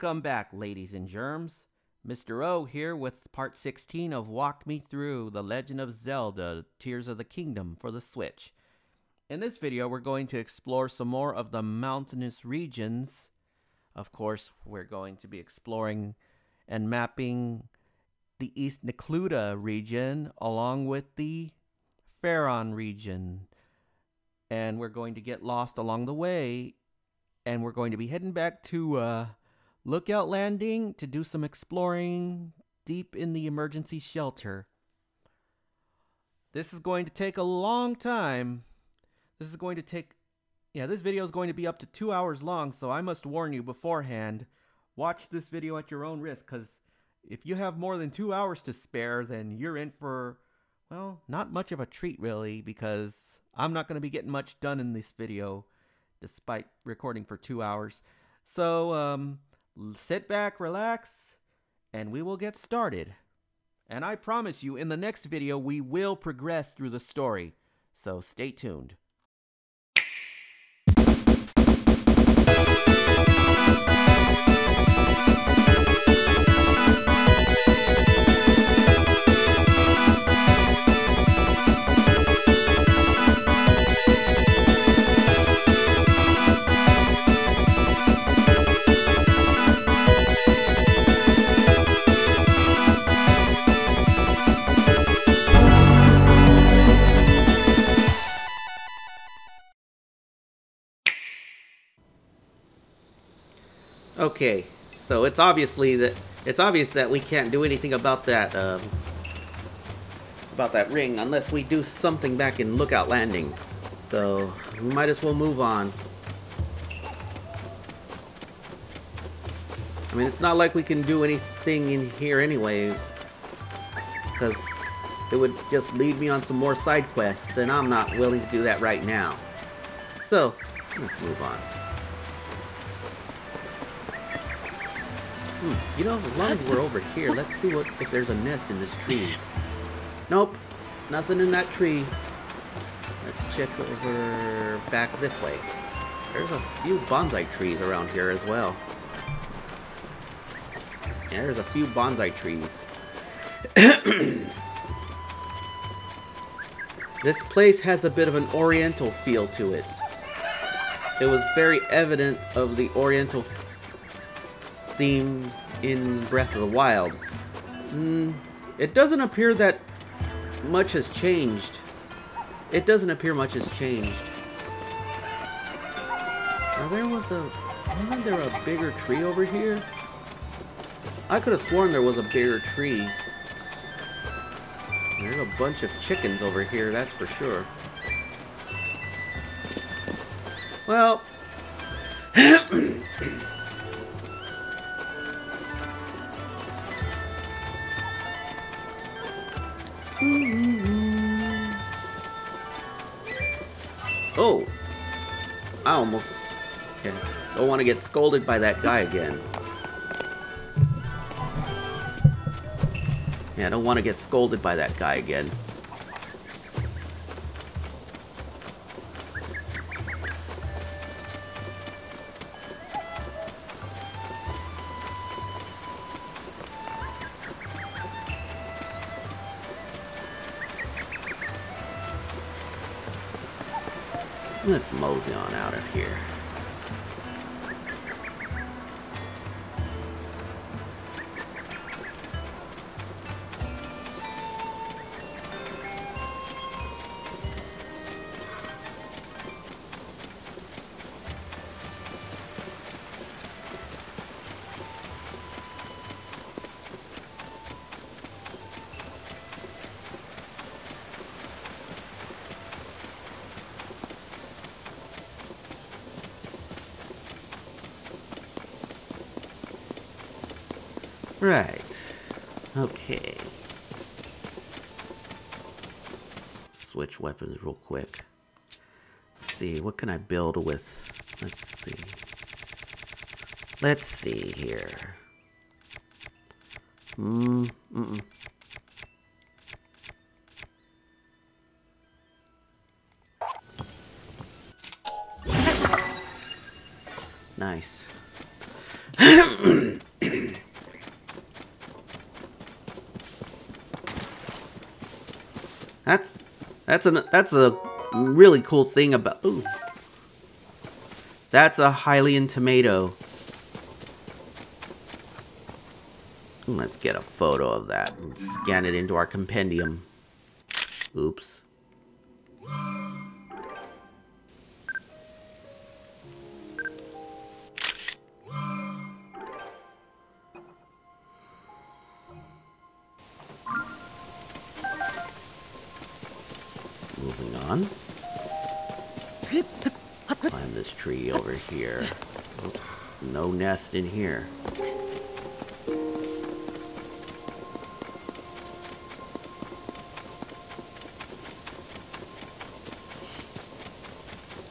Welcome back, ladies and germs. Mr. O here with part 16 of Walk Me Through The Legend of Zelda Tears of the Kingdom for the Switch. In this video, we're going to explore some more of the mountainous regions. Of course, we're going to be exploring and mapping the East Necluda region along with the Faron region. And we're going to get lost along the way. And we're going to be heading back to uh, Lookout Landing to do some exploring deep in the emergency shelter. This is going to take a long time. This is going to take. Yeah, this video is going to be up to two hours long, so I must warn you beforehand. Watch this video at your own risk, because if you have more than two hours to spare, then you're in for, well, not much of a treat, really, because I'm not going to be getting much done in this video, despite recording for two hours. So, um, sit back, relax, and we will get started. And I promise you, in the next video, we will progress through the story. So stay tuned. Okay, so it's obviously that it's obvious that we can't do anything about that um, about that ring unless we do something back in Lookout Landing. So we might as well move on. I mean, it's not like we can do anything in here anyway, because it would just lead me on some more side quests, and I'm not willing to do that right now. So, let's move on. Hmm, you know, as we're over here, let's see what if there's a nest in this tree. Nope, nothing in that tree. Let's check over back this way. There's a few bonsai trees around here as well. Yeah, there's a few bonsai trees. this place has a bit of an oriental feel to it. It was very evident of the oriental theme in Breath of the Wild. Mm, it doesn't appear that much has changed. It doesn't appear much has changed. Now there was a... Wasn't there a bigger tree over here? I could have sworn there was a bigger tree. There's a bunch of chickens over here, that's for sure. Well... Oh! I almost... Okay. Don't want to get scolded by that guy again. Yeah, I don't want to get scolded by that guy again. Let's mosey on out of here. Weapons real quick. Let's see, what can I build with? Let's see. Let's see here. Mm, that's a that's a really cool thing about. Ooh, that's a Hylian tomato. Let's get a photo of that and scan it into our compendium. No nest in here.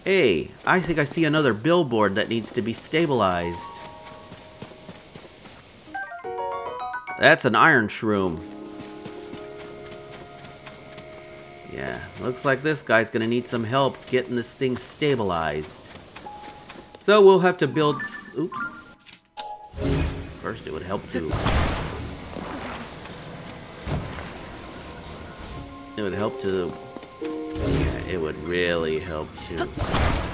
Hey, I think I see another billboard that needs to be stabilized. That's an iron shroom. Yeah, looks like this guy's gonna need some help getting this thing stabilized. So we'll have to build... Oops. Help to... It would help to... Yeah, it would really help to...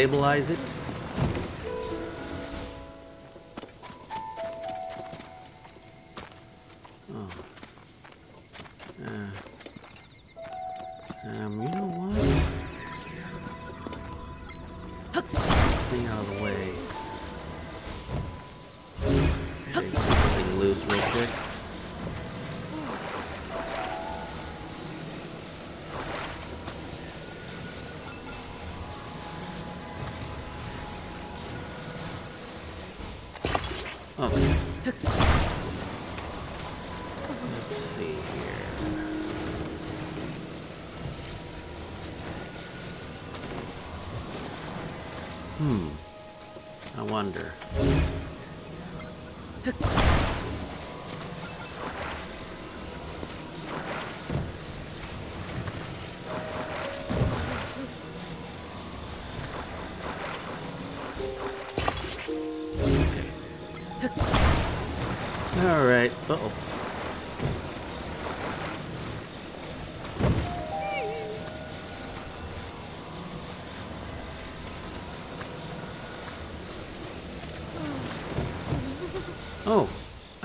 stabilize it? Oh. Uh. Um, you know what? Get this thing out of the way. Shake this thing loose real quick.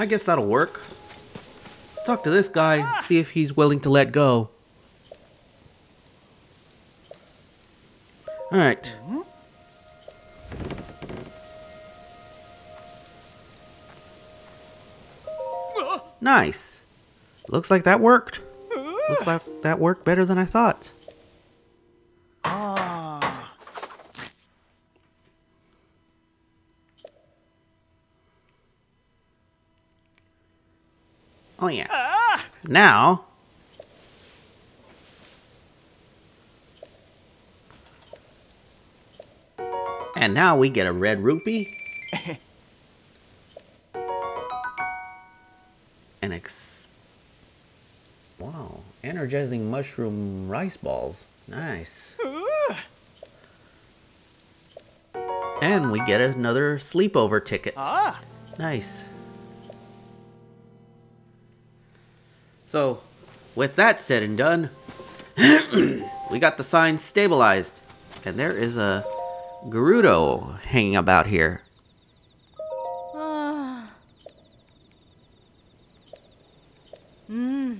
I guess that'll work. Let's talk to this guy, see if he's willing to let go. Alright. Nice. Looks like that worked. Looks like that worked better than I thought. Ah. Oh yeah. Ah. Now. And now we get a red rupee. An ex. Wow. Energizing mushroom rice balls. Nice. And we get another sleepover ticket. Ah. Nice. So, with that said and done, we got the sign stabilized. And there is a Gerudo hanging about here. Ah. Mm.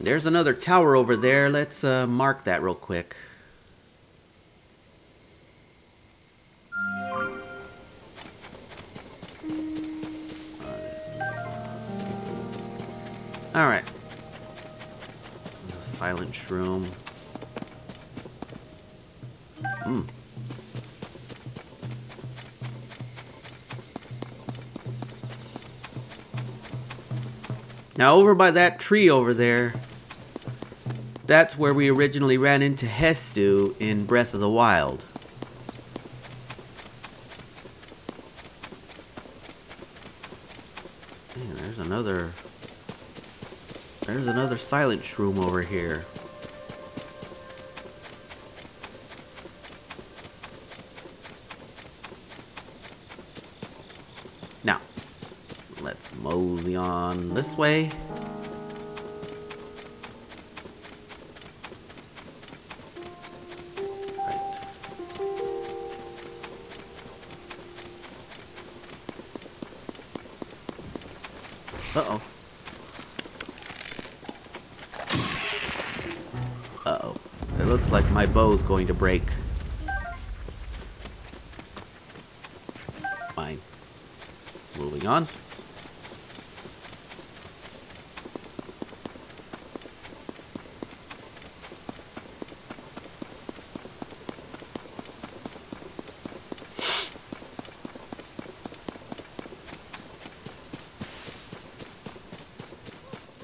There's another tower over there. Let's uh, mark that real quick. Alright. This is a silent shroom. Hmm. Now, over by that tree over there, that's where we originally ran into Hestu in Breath of the Wild. Man, there's another... Silent shroom over here. Now, let's mosey on this way. Bow's going to break. Fine. Moving on.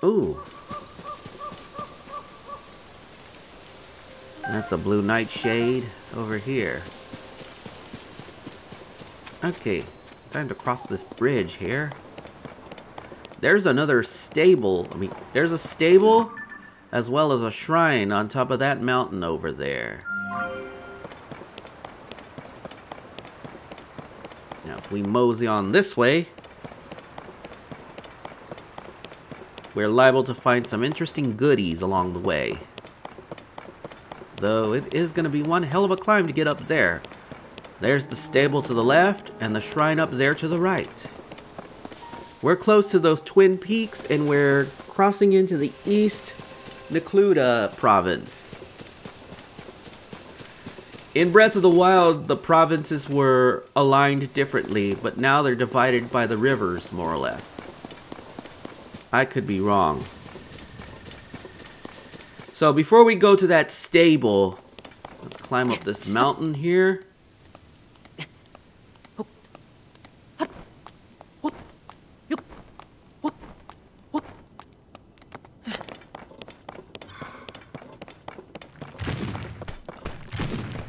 Ooh. A blue nightshade over here. Okay, time to cross this bridge here. There's another stable. I mean, there's a stable as well as a shrine on top of that mountain over there. Now, if we mosey on this way, we're liable to find some interesting goodies along the way. Though it is going to be one hell of a climb to get up there. There's the stable to the left and the shrine up there to the right. We're close to those twin peaks and we're crossing into the East Necluda province. In Breath of the Wild, the provinces were aligned differently, but now they're divided by the rivers, more or less. I could be wrong. So before we go to that stable, let's climb up this mountain here.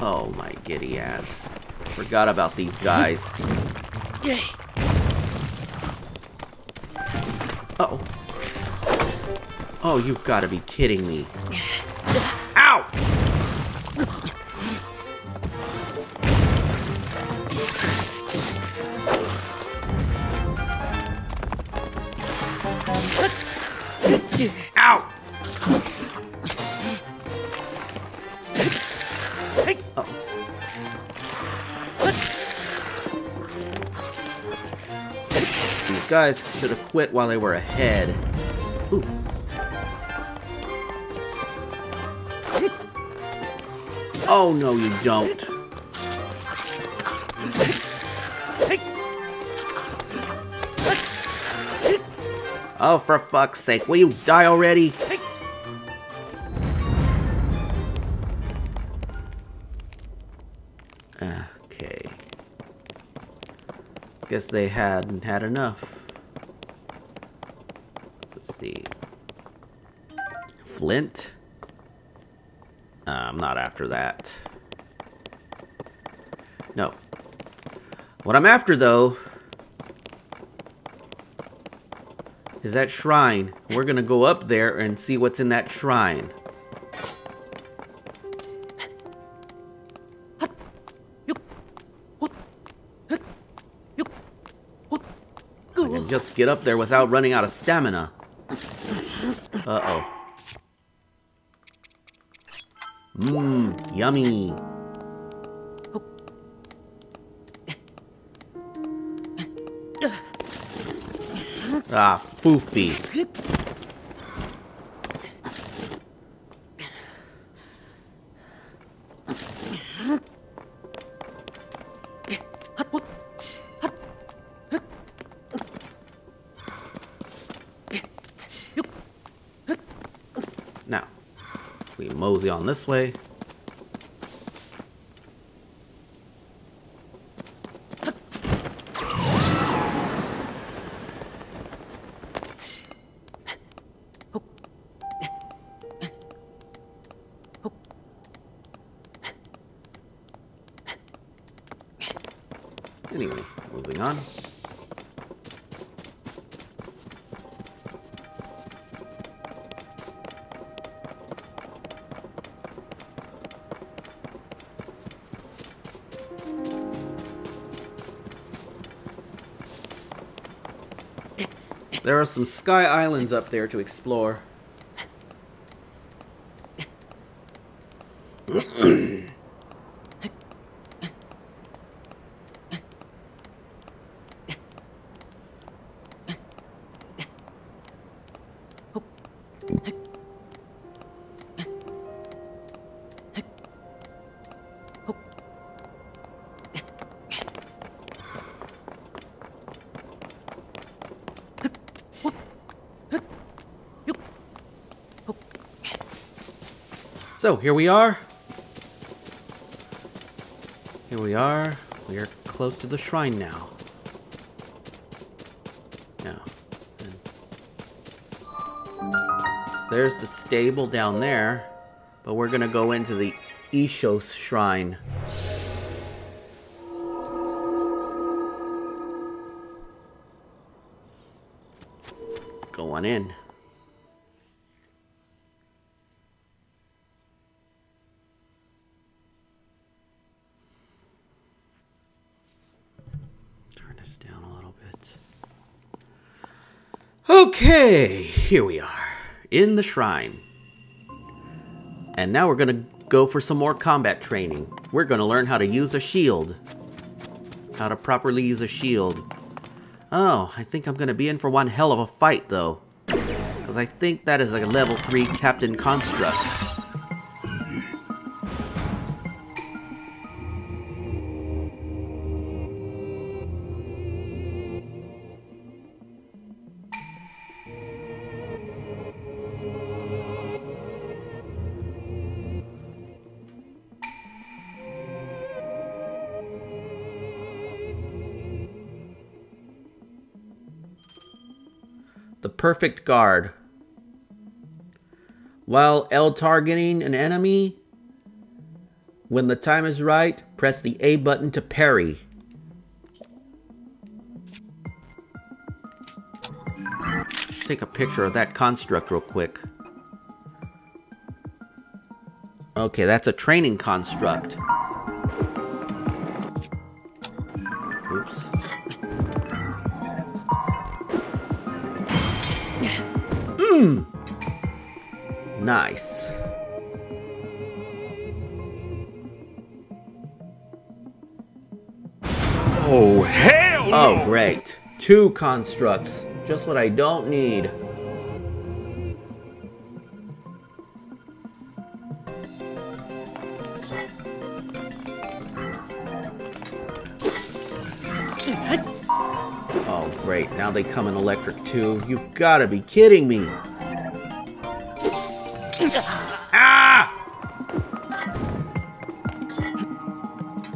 Oh my giddy ass. Forgot about these guys. Oh, you've got to be kidding me. Ow! Ow! Oh. Guys should have quit while they were ahead. Oh, no, you don't. Oh, for fuck's sake, will you die already? Okay. Guess they hadn't had enough. Let's see. Flint? Uh, I'm not after that. No. What I'm after, though, is that shrine. We're gonna go up there and see what's in that shrine. Just get up there without running out of stamina. Uh-oh. Mmm, yummy. Ah, foofy. Mosey on this way. There are some sky islands up there to explore. So here we are. Here we are. We are close to the shrine now. Now, there's the stable down there, but we're gonna go into the Ishos shrine. Go on in. Turn this down a little bit. Okay, here we are in the shrine. And now we're to go for some more combat training. We're to learn how to use a shield. How to properly use a shield. Oh, I think I'm to be in for one hell of a fight, though. Because I think that is a level 3 Captain Construct. Perfect guard. While L targeting an enemy, when the time is right, press the A button to parry. Take a picture of that construct real quick. Okay, that's a training construct. Nice. Oh, hell no! Oh, great. Two constructs. Just what I don't need. Oh, great. Now they come in electric too. You've got to be kidding me. Ah!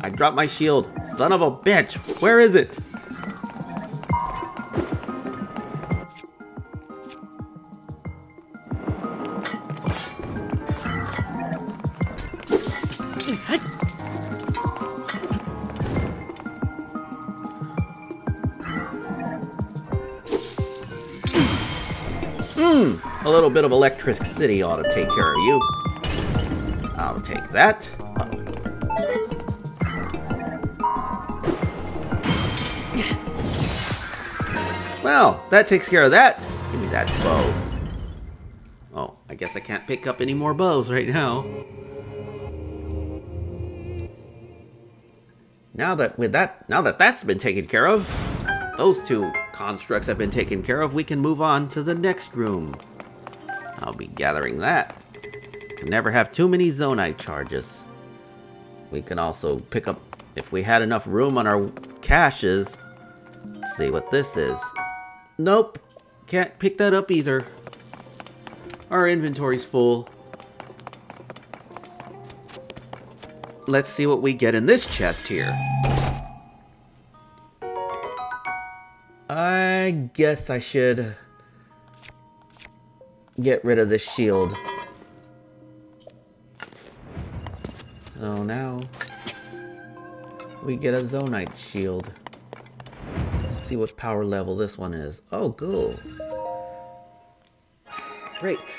I dropped my shield. Son of a bitch. Where is it? Bit of electricity ought to take care of you. I'll take that. Well, that takes care of that. Give me that bow. Oh, I guess I can't pick up any more bows right now. Now that with that, now that that's been taken care of, those two constructs have been taken care of, we can move on to the next room. I'll be gathering that. Can never have too many Zonaite charges. We can also pick up, if we had enough room on our caches, see what this is. Nope, can't pick that up either. Our inventory's full. let's see what we get in this chest here. I guess I should get rid of this shield. So now we get a Zonaite shield. Let's see what power level this one is. Oh, cool. Great.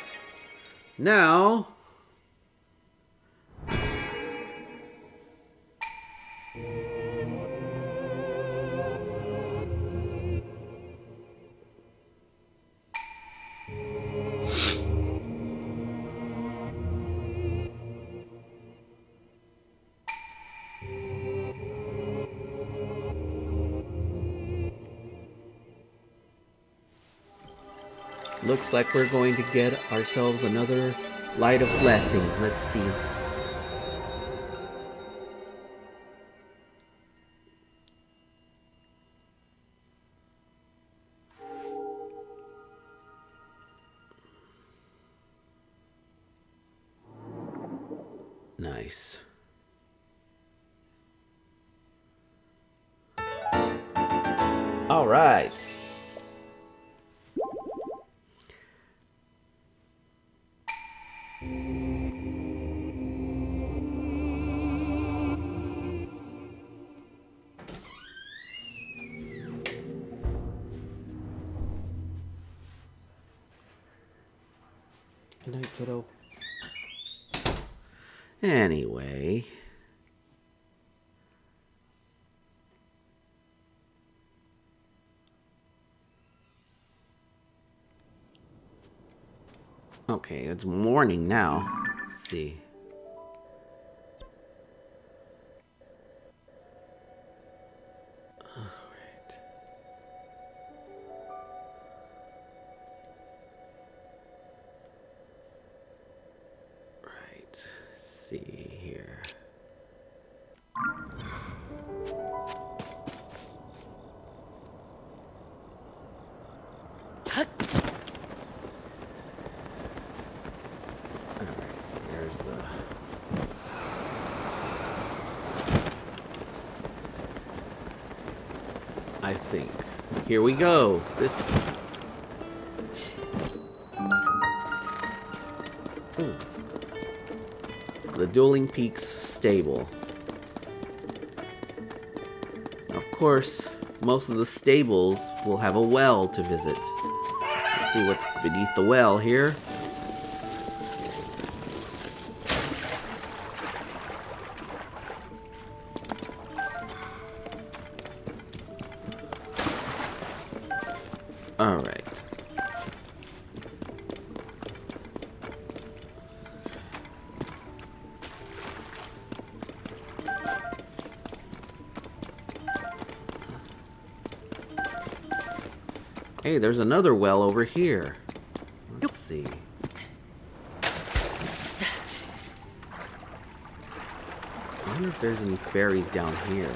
Now Looks like we're going to get ourselves another light of blessing. Let's see. It's morning now. Let's see. I think. Here we go. This Hmm. The Dueling Peaks stable. Of course, most of the stables will have a well to visit. Let's see what's beneath the well here. There's another well over here. Let's see. I wonder if there's any fairies down here.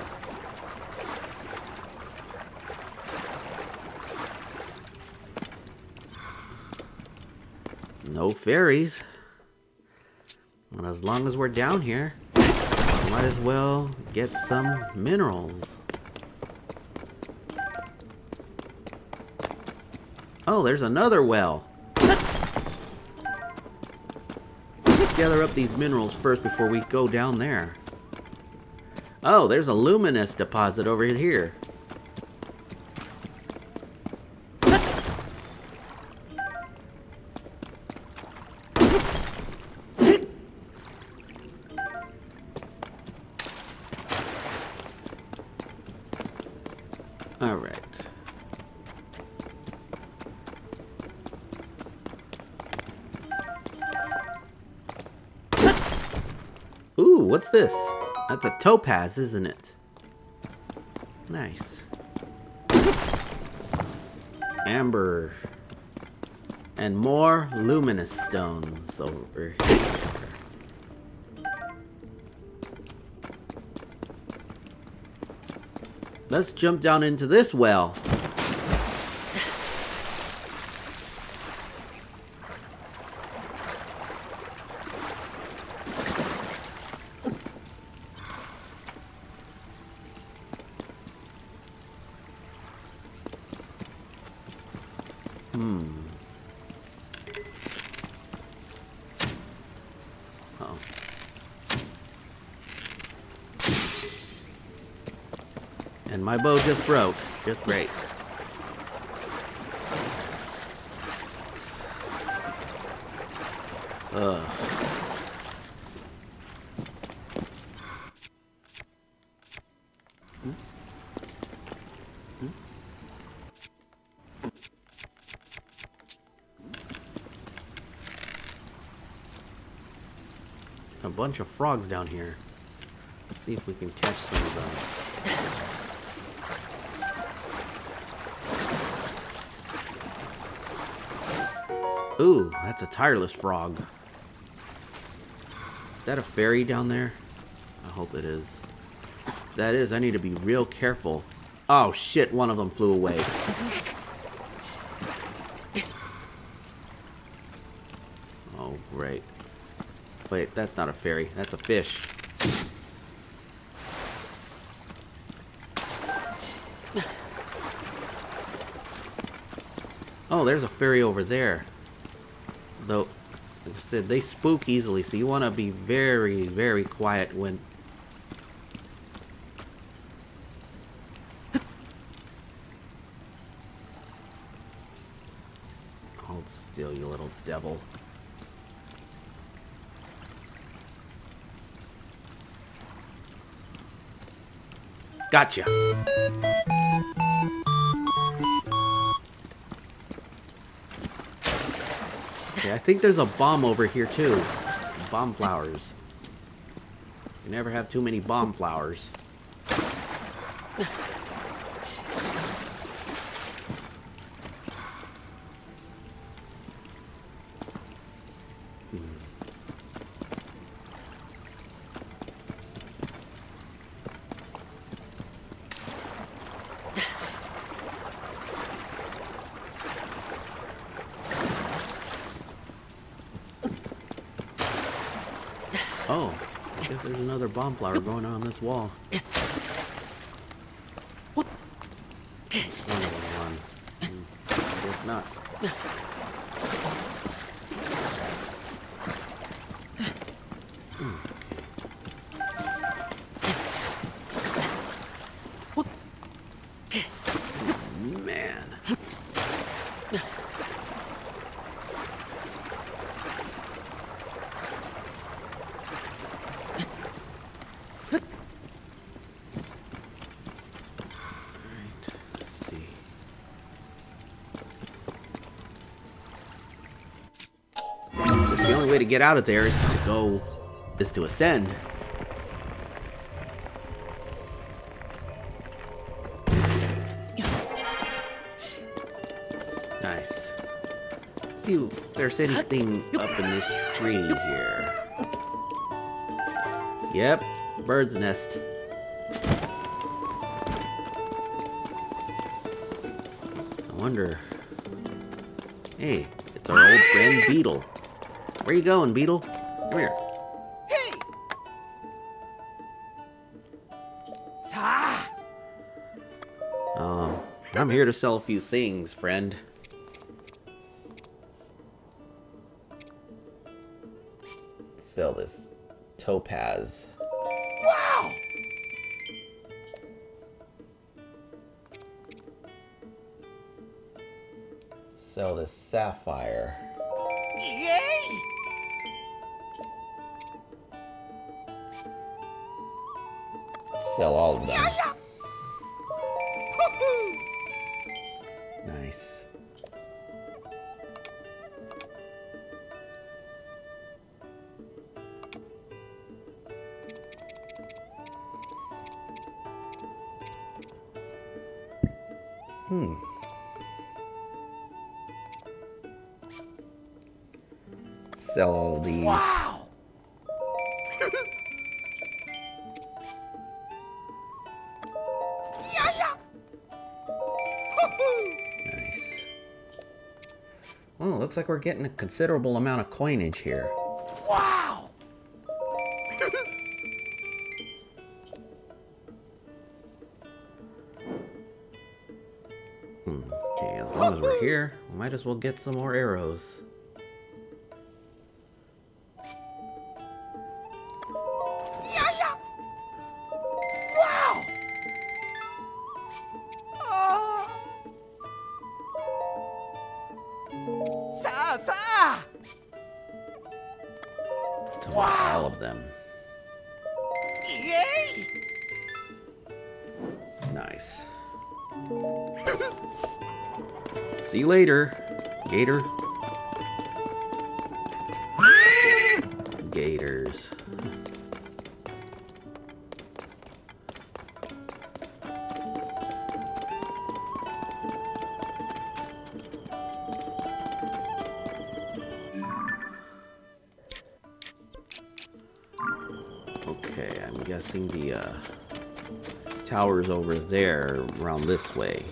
No fairies. And as long as we're down here, might as well get some minerals. Oh, there's another well. Let's gather up these minerals first before we go down there. Oh, there's a luminous deposit over here. Topaz, isn't it? Nice. Amber. And more luminous stones over here. Let's jump down into this well. Bunch of frogs down here. Let's see if we can catch some of them. Ooh, that's a tireless frog. Is that a fairy down there? I hope it is. That is, I need to be real careful. Oh shit, one of them flew away. Oh, great. That's not a fairy. That's a fish. Oh, there's a fairy over there. Though, like I said, they spook easily, so you want to be very, very quiet when... Hold still, you little devil. Gotcha. Okay, I think there's a bomb over here too. Bomb flowers. You never have too many bomb flowers. Oh, I guess there's flower going on this wall. One of them run. Hmm, I guess not. Man. Alright, let's see. The only way to get out of there is to go, is to ascend. Nice. Let's see if there's anything up in this tree here. Yep, bird's nest. I wonder. Hey, it's our old friend Beedle. Where you going, Beedle? Come here. Hey! Um, I'm here to sell a few things, friend. Sell this topaz. Wow! Sell this sapphire. Like we're getting a considerable amount of coinage here. Wow! Hmm, okay, as long as we're here, we might as well get some more arrows. Gator. Gators. Okay, I'm guessing the uh, tower's over there, around this way.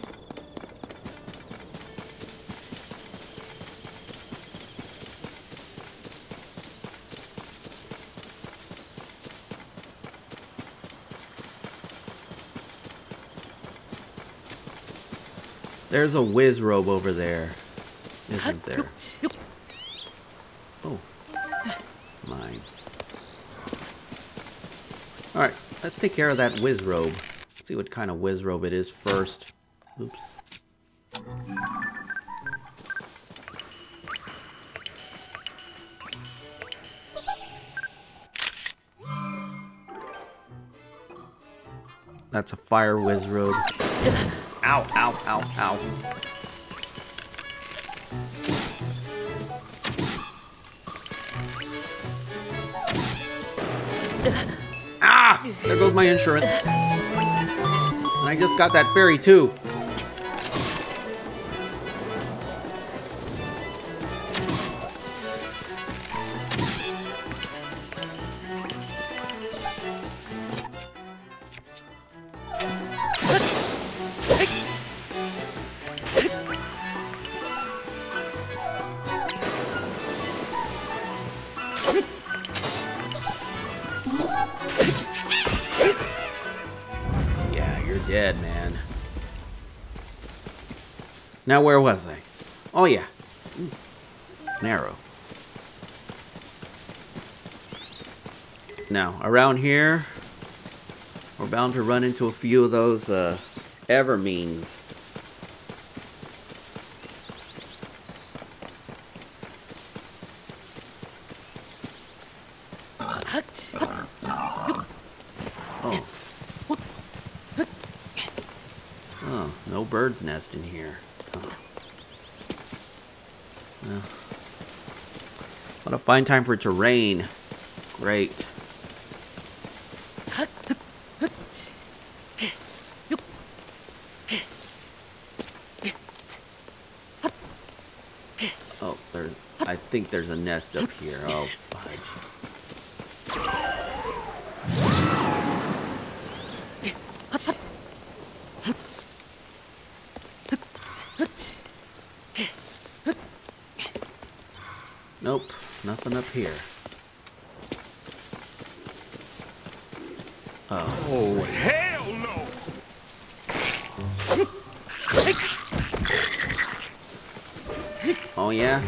There's a Wizzrobe over there, isn't there? Oh, mine. Alright, let's take care of that Wizzrobe. See what kind of Wizzrobe it is first. Oops. That's a fire Wizzrobe. Ow, ow, ow, ow. Ah! There goes my insurance. And I just got that fairy too. Now where was I? Oh yeah. An. Now, around here, we're bound to run into a few of those uh, Evermeans. Oh. Oh, no bird's nest in here. Huh. Well, fine time for it to rain. Great. Oh, there. I think there's a nest up here. Oh, fudge. Nope, nothing up here. Oh, Oh, hell no. oh yeah?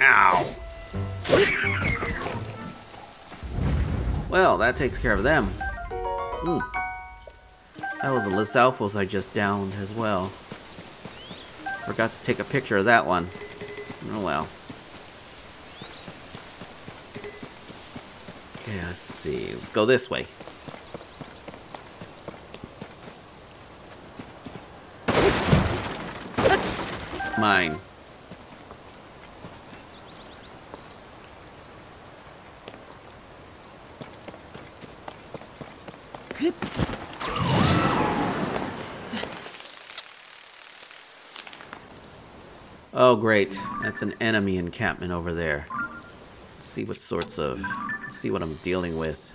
Ow! Well, that takes care of them. Hmm. That was the Lizalfos I just downed as well. Forgot to take a picture of that one. Oh well. Okay, let's see. Let's go this way. Mine. Oh, great. That's an enemy encampment over there. Let's see what sorts of... see what I'm dealing with.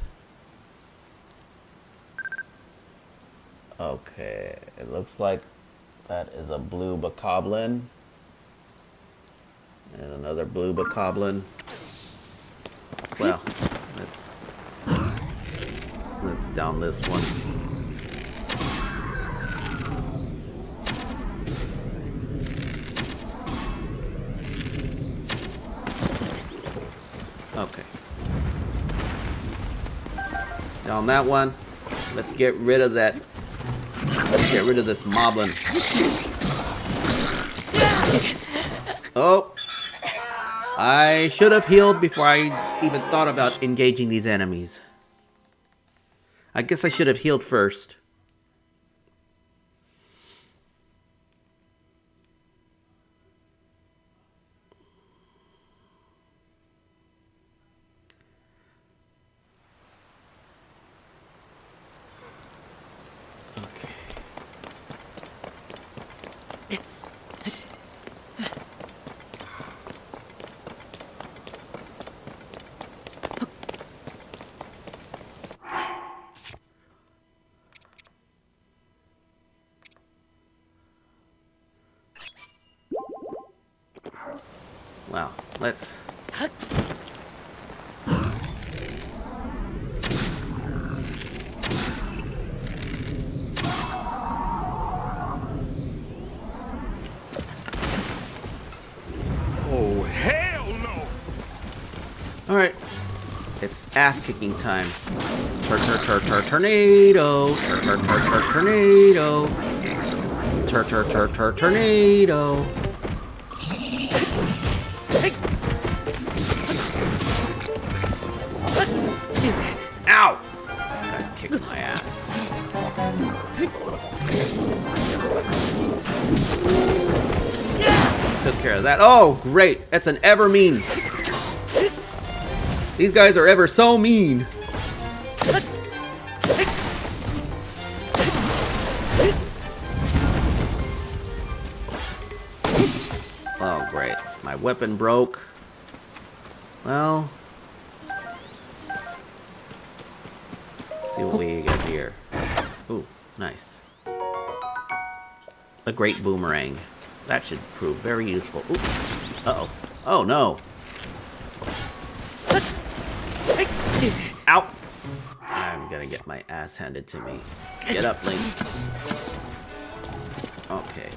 Okay, it looks like that is a blue bokoblin. And another blue bokoblin. Well, let's Let's down this one. Down that one. Let's get rid of that. Let's get rid of this moblin. Oh. I should have healed before I even thought about engaging these enemies. I guess I should have healed first. Okay. Well, let's. Oh, hell no! Alright. It's ass kicking time. Tur tur tur tur tornado. Tur tur tur tur tornado. Tur tur tur tur tornado. Ow! This guy's kicking my ass. Took care of that. Oh, great. That's an Evermean. These guys are ever so mean. Oh, great. My weapon broke. Well. See what we get here. Ooh, nice. A great boomerang. That should prove very useful. Uh-oh. Oh, no. Ass handed to me. Get up, Link. Okay.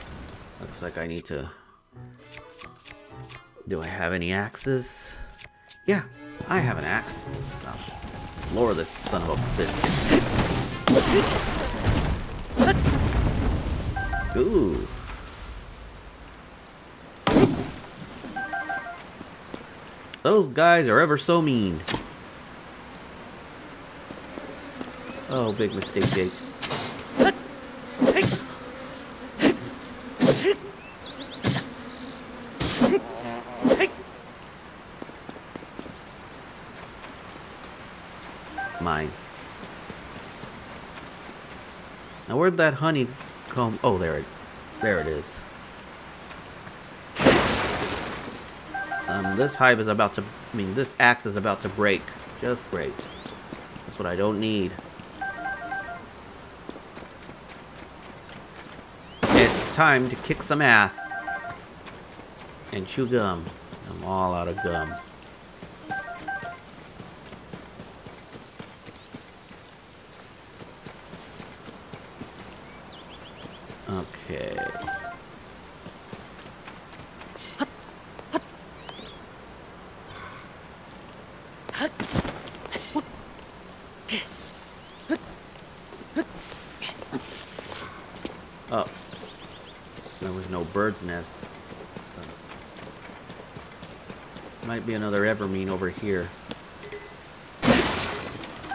Looks like I need to... Do I have any axes? Yeah, I have an axe. I'll floor this son of a biscuit. Ooh. Those guys are ever so mean. Oh, big mistake, Jake. Mine. Now where'd that honey come? Oh, there it, there it is. Um, this hive is about to, I mean, this axe is about to break. Just great. That's what I don't need. Time to kick some ass. And chew gum. I'm all out of gum. Okay. Oh. There was no bird's nest. Might be another Evermean over here.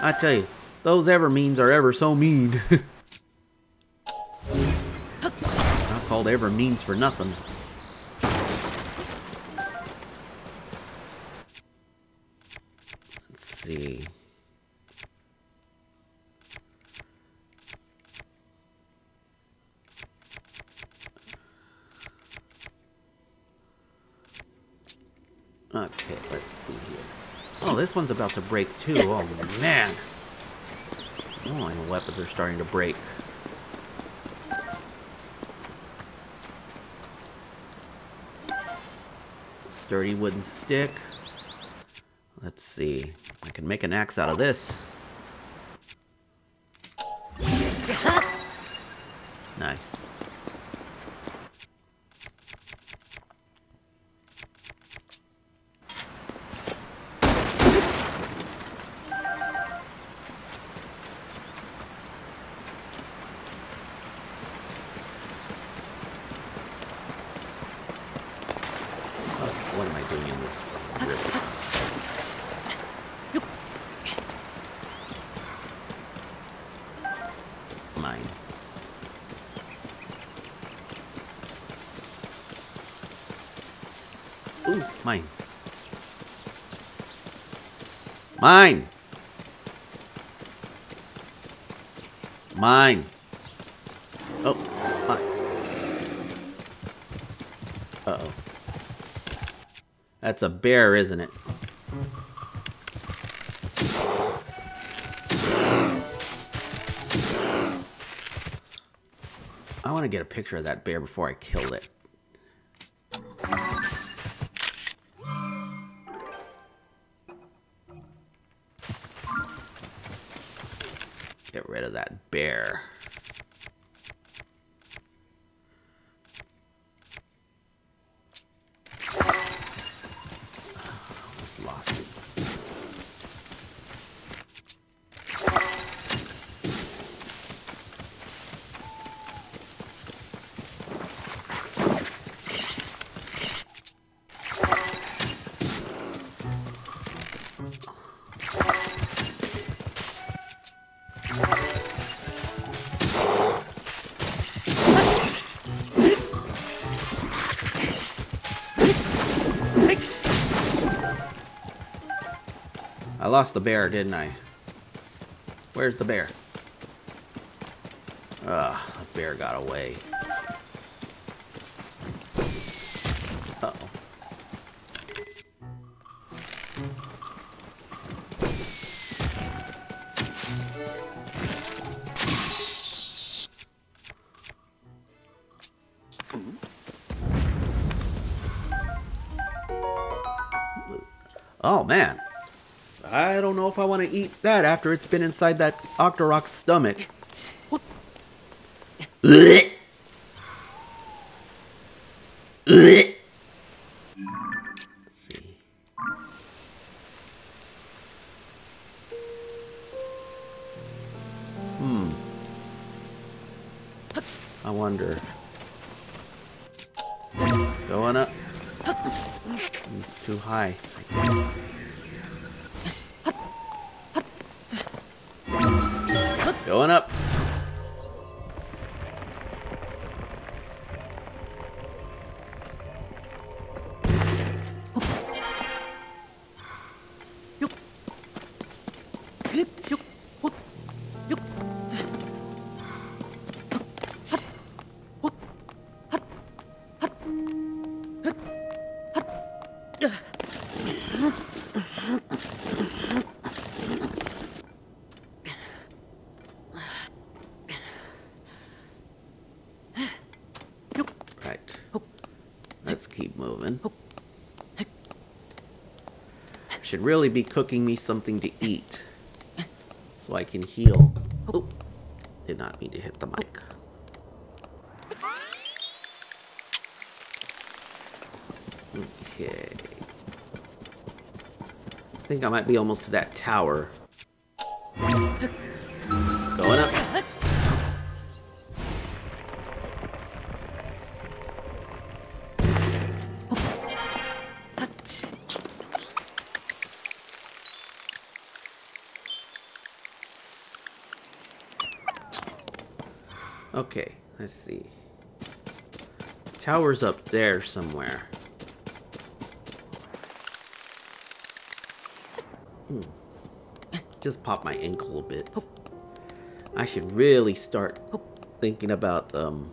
I tell you, those Evermeans are ever so mean. Not called Evermeans for nothing. Let's see. Okay, let's see here. Oh, this one's about to break too. Oh, man. Oh, my weapons are starting to break. Sturdy wooden stick. Let's see. I can make an axe out of this. Nice. Oh, what am I doing in this river? Mine. Ooh, mine. Mine. Mine. Oh, mine. Uh-oh. That's a bear, isn't it? I want to get a picture of that bear before I kill it. Lost the bear, didn't I? Where's the bear? Ugh, the bear got away. That after it's been inside that Octorok's stomach. Should really be cooking me something to eat. So I can heal. Oh, did not mean to hit the mic. Okay. I think I might be almost to that tower. Tower's up there somewhere. Hmm. Just pop my ankle a bit. I should really start thinking about um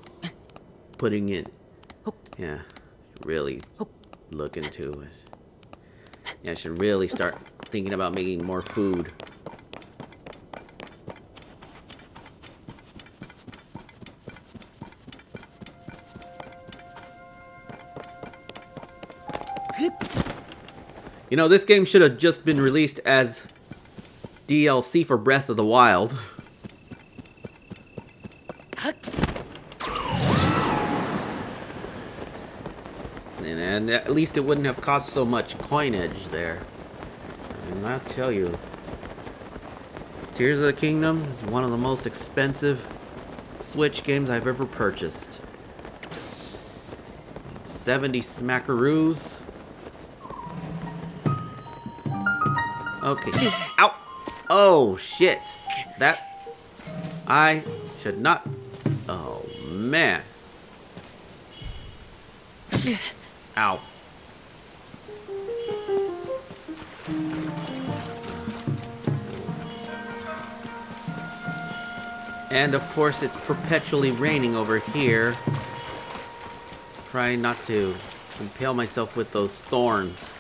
putting it. Yeah, really look into it. Yeah, I should really start thinking about making more food. You know, this game should have just been released as DLC for Breath of the Wild. And, and at least it wouldn't have cost so much coinage there. And I'll tell you, Tears of the Kingdom is one of the most expensive Switch games I've ever purchased. 70 smackaroos. Okay. Ow! Oh, shit. That... I should not... Oh, man. Ow. And of course it's perpetually raining over here. Trying not to impale myself with those thorns.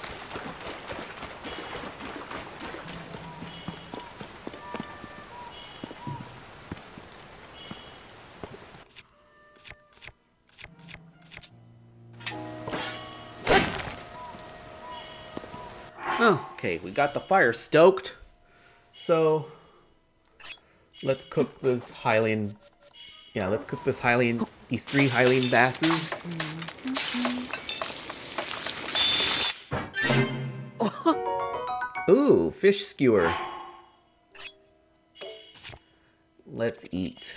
We got the fire stoked. So let's cook this Hylian. Yeah, let's cook this Hylian. These three Hylian basses. Ooh, fish skewer. Let's eat.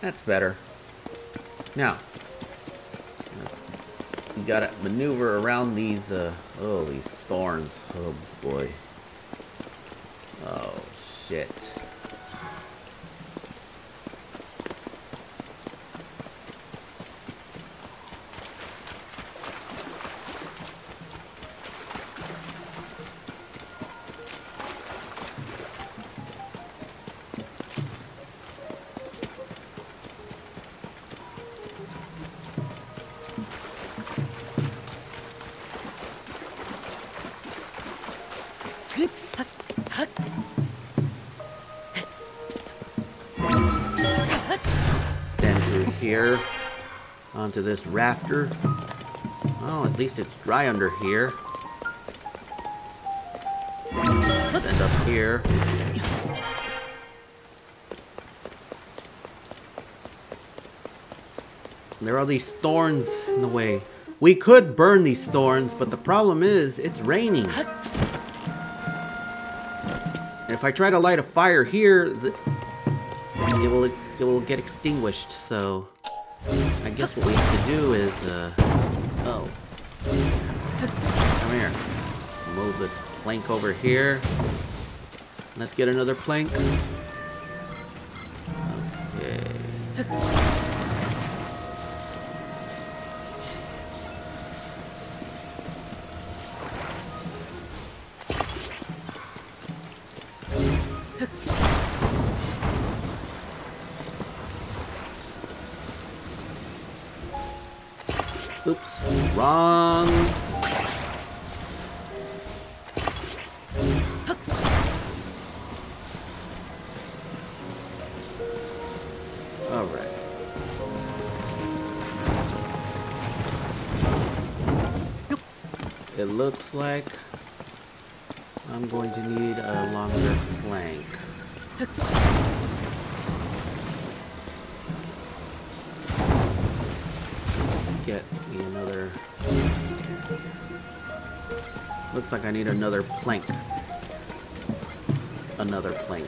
That's better. Now, you gotta maneuver around these, uh, oh, these thorns. Oh, boy. Oh, shit. Rafter. Oh, at least it's dry under here. Send up here. There are these thorns in the way. We could burn these thorns, but the problem is, it's raining. And if I try to light a fire here, it will it will get extinguished. So guess what we have to do is, uh, oh, come here, move this plank over here. Let's get another plank. Looks like I need another plank. Another plank.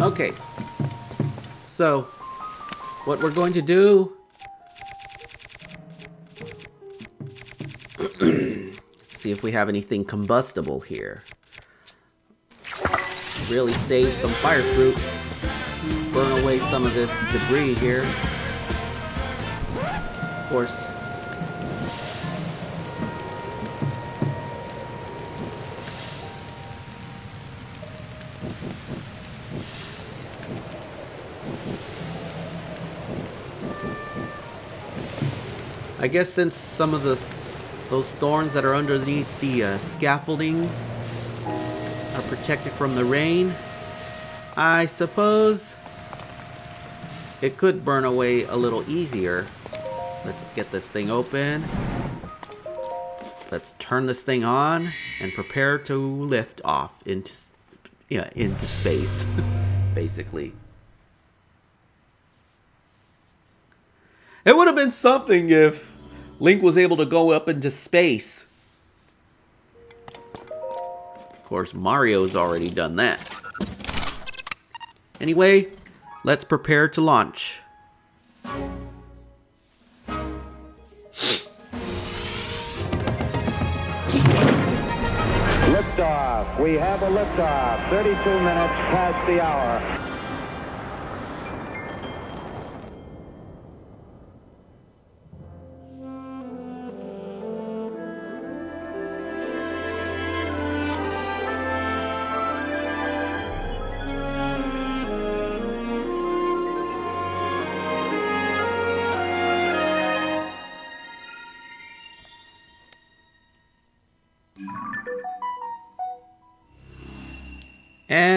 Okay. So, what we're going to do... we have anything combustible here. Really save some fire fruit. Burn away some of this debris here. Of course, I guess since some of the those thorns that are underneath the uh, scaffolding are protected from the rain. I suppose it could burn away a little easier. Let's get this thing open. Let's turn this thing on and prepare to lift off into yeah, into space basically. It would have been something if Link was able to go up into space. Of course, Mario's already done that. Anyway, let's prepare to launch. Liftoff. We have a liftoff. 32 minutes past the hour.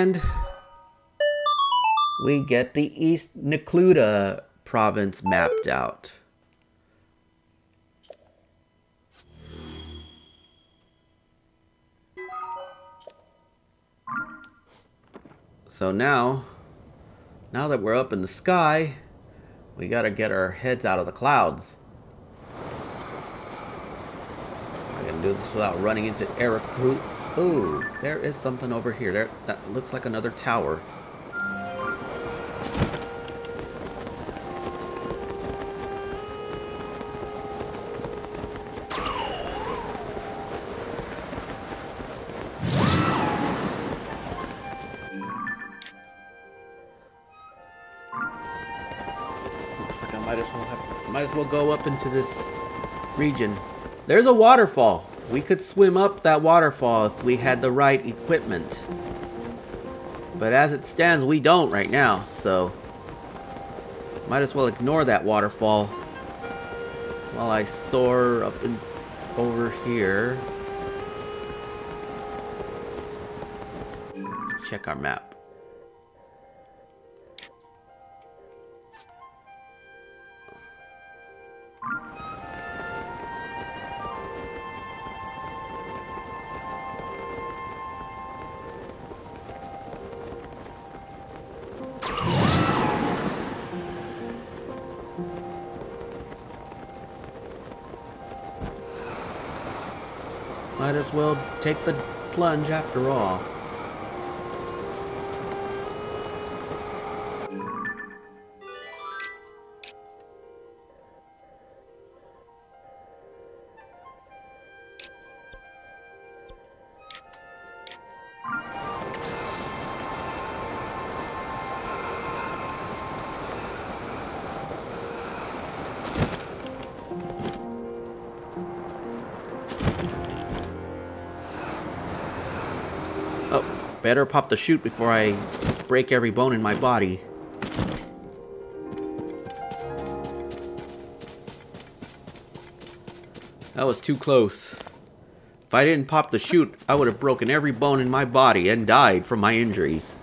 And we get the East Necluda province mapped out. So now, now that we're up in the sky, we gotta get our heads out of the clouds. I can do this without running into Eric Eriku. Ooh, there is something over here. There, that looks like another tower. Looks like I might as well have, might as well go up into this region. There's a waterfall. We could swim up that waterfall if we had the right equipment. But as it stands, we don't right now, so... Might as well ignore that waterfall while I soar up and over here. Check our map. Might as well take the plunge after all. Better pop the chute before I break every bone in my body. That was too close. If I didn't pop the chute, I would have broken every bone in my body and died from my injuries.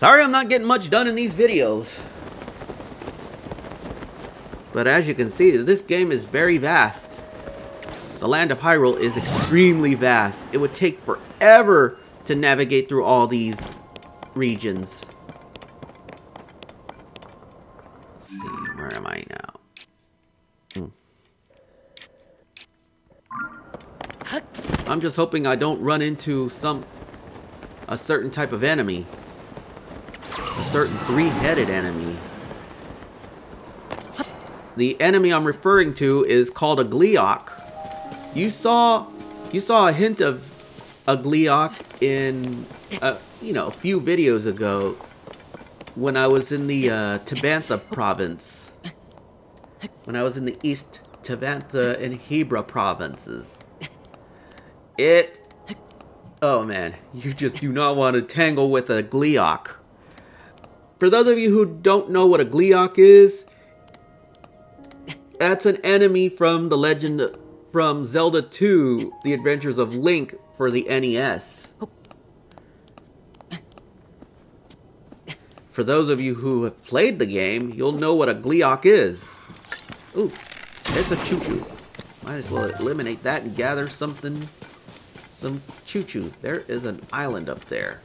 Sorry I'm not getting much done in these videos. But as you can see, this game is very vast. The land of Hyrule is extremely vast. It would take forever to navigate through all these regions. Let's see, where am I now? Hmm. I'm just hoping I don't run into some a certain type of enemy certain three-headed enemy. The enemy I'm referring to is called a Gleeok. You saw, you saw a hint of a Gleeok in, uh, you know, a few videos ago when I was in the uh, Tabantha province. When I was in the East Tabantha and Hebra provinces. It, oh man, you just do not want to tangle with a Gleeok. For those of you who don't know what a Gleeok is, that's an enemy from the Legend from Zelda 2, The Adventures of Link for the NES. For those of you who have played the game, you'll know what a Gleeok is. Ooh, it's a Chuchu. Might as well eliminate that and gather something, some Chuchus. There is an island up there.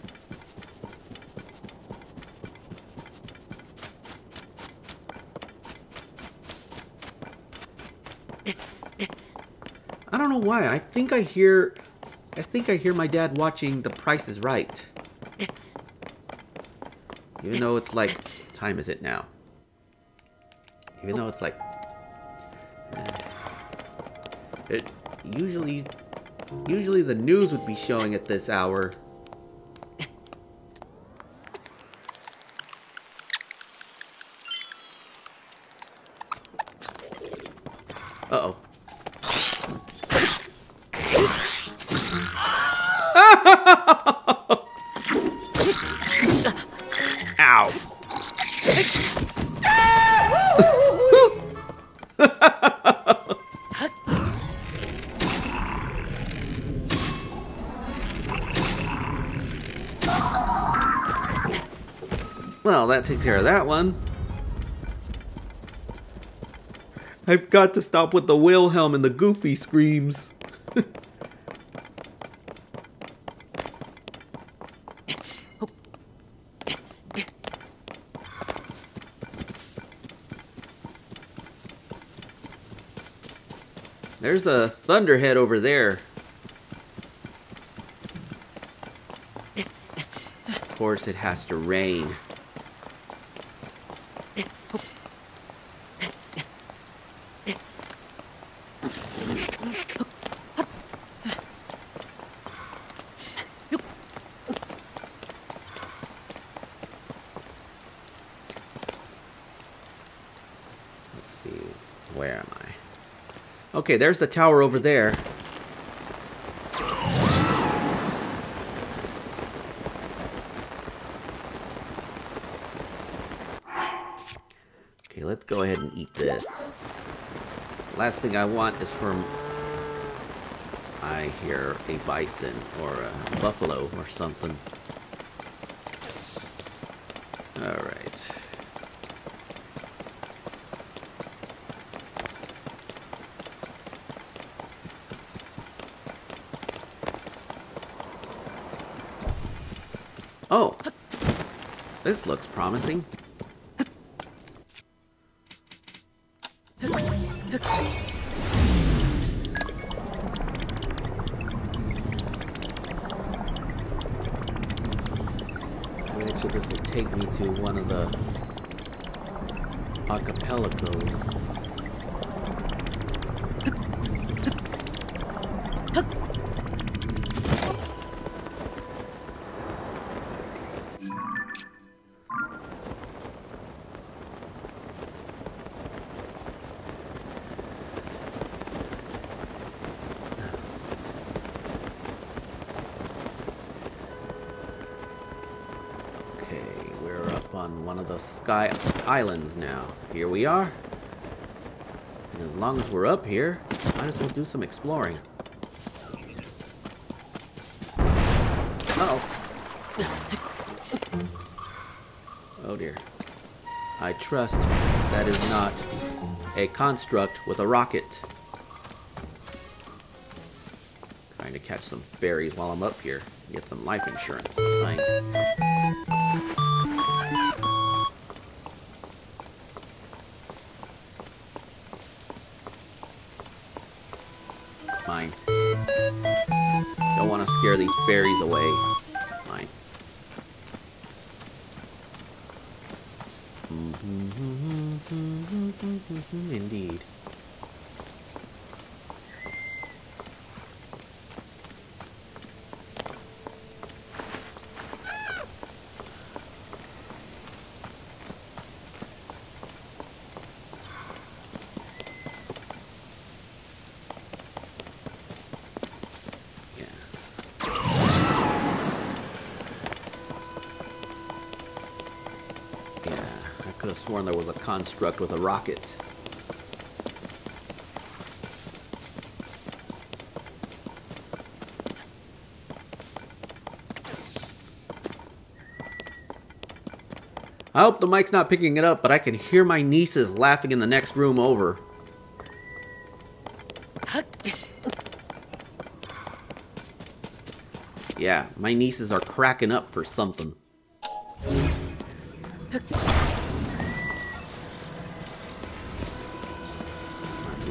I don't know why. I think I hear I think I hear my dad watching The Price is Right. Even though it's like time is it now? Even though it's like eh. it usually usually the news would be showing at this hour. Uh-oh. Ow. well, that takes care of that one. I've got to stop with the Wilhelm and the Goofy screams. There's a thunderhead over there. Of course, it has to rain. Let's see, where am I? Okay, there's the tower over there. Okay, let's go ahead and eat this. Last thing I want is from I hear a bison or a buffalo or something. Alright. Oh! This looks promising. Islands now. Here we are. And as long as we're up here, might as well do some exploring. Uh oh. Oh dear. I trust that is not a construct with a rocket. Trying to catch some berries while I'm up here. Get some life insurance. Fine. Sworn there was a construct with a rocket. I hope the mic's not picking it up, but I can hear my nieces laughing in the next room over. Yeah, my nieces are cracking up for something.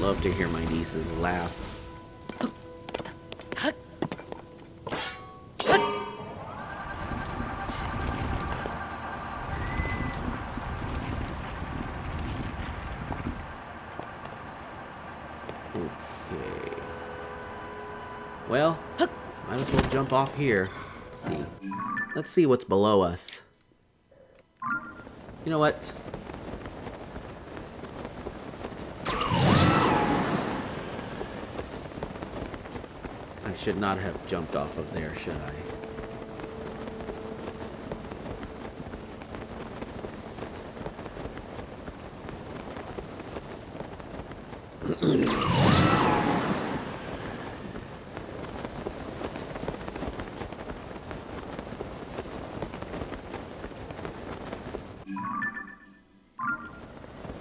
Love to hear my nieces laugh. Okay. Well, might as well jump off here. Let's see. Let's see what's below us. You know what? Should not have jumped off of there, should I?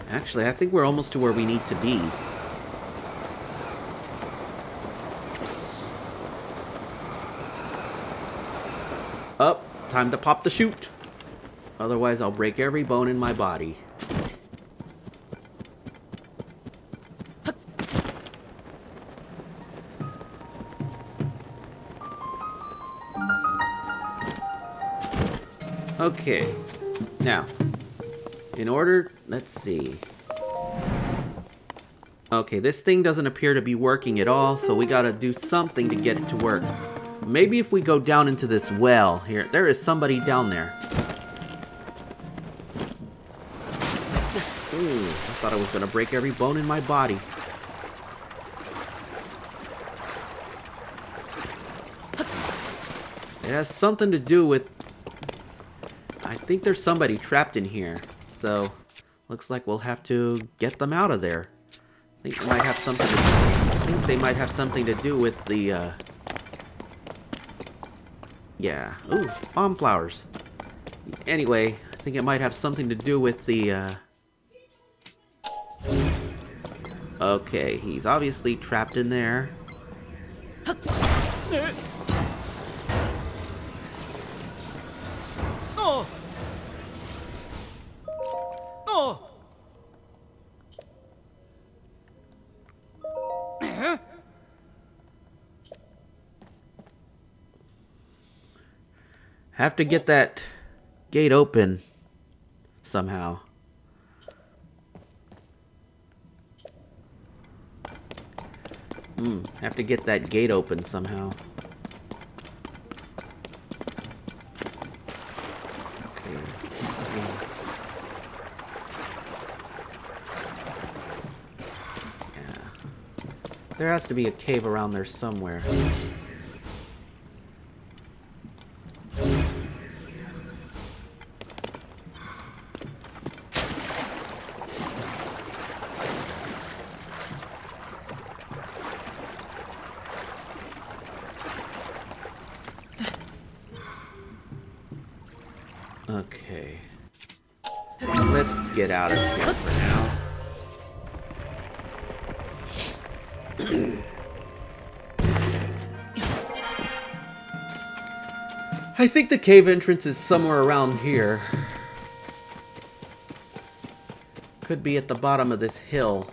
Actually, I think we're almost to where we need to be. Up, time to pop the chute. Otherwise, I'll break every bone in my body. Okay, now, in order, let's see. Okay, this thing doesn't appear to be working at all, so we gotta do something to get it to work. Maybe if we go down into this well here, there is somebody down there. Ooh, I thought I was gonna break every bone in my body. It has something to do with I think there's somebody trapped in here. So, looks like we'll have to get them out of there. I think they might have something to, I think they might have something to do with the, uh... Yeah. Ooh, bomb flowers. Anyway, I think it might have something to do with the, uh... Okay, he's obviously trapped in there. I have to get that gate open somehow. Hmm, have to get that gate open somehow. Yeah. There has to be a cave around there somewhere. I think the cave entrance is somewhere around here. Could be at the bottom of this hill.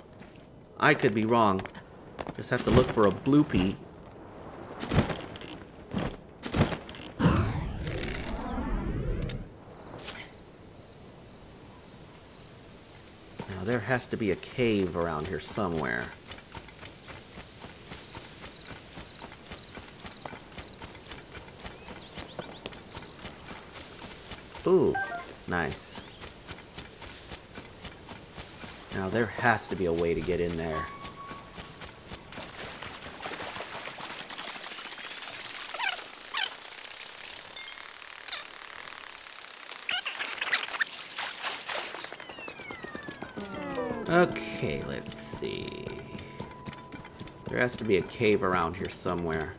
I could be wrong. Just have to look for a Bluupee. Now there has to be a cave around here somewhere. Ooh, nice. Now there has to be a way to get in there. Okay, let's see. There has to be a cave around here somewhere.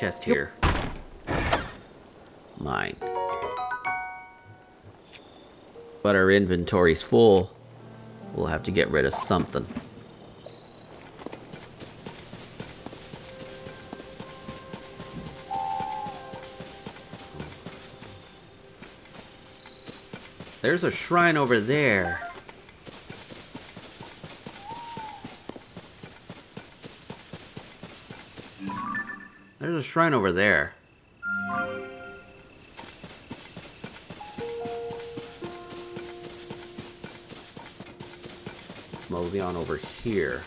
Chest here. Mine. But our inventory's full. We'll have to get rid of something. There's a shrine over there. Shrine over there. Let's mosey on over here.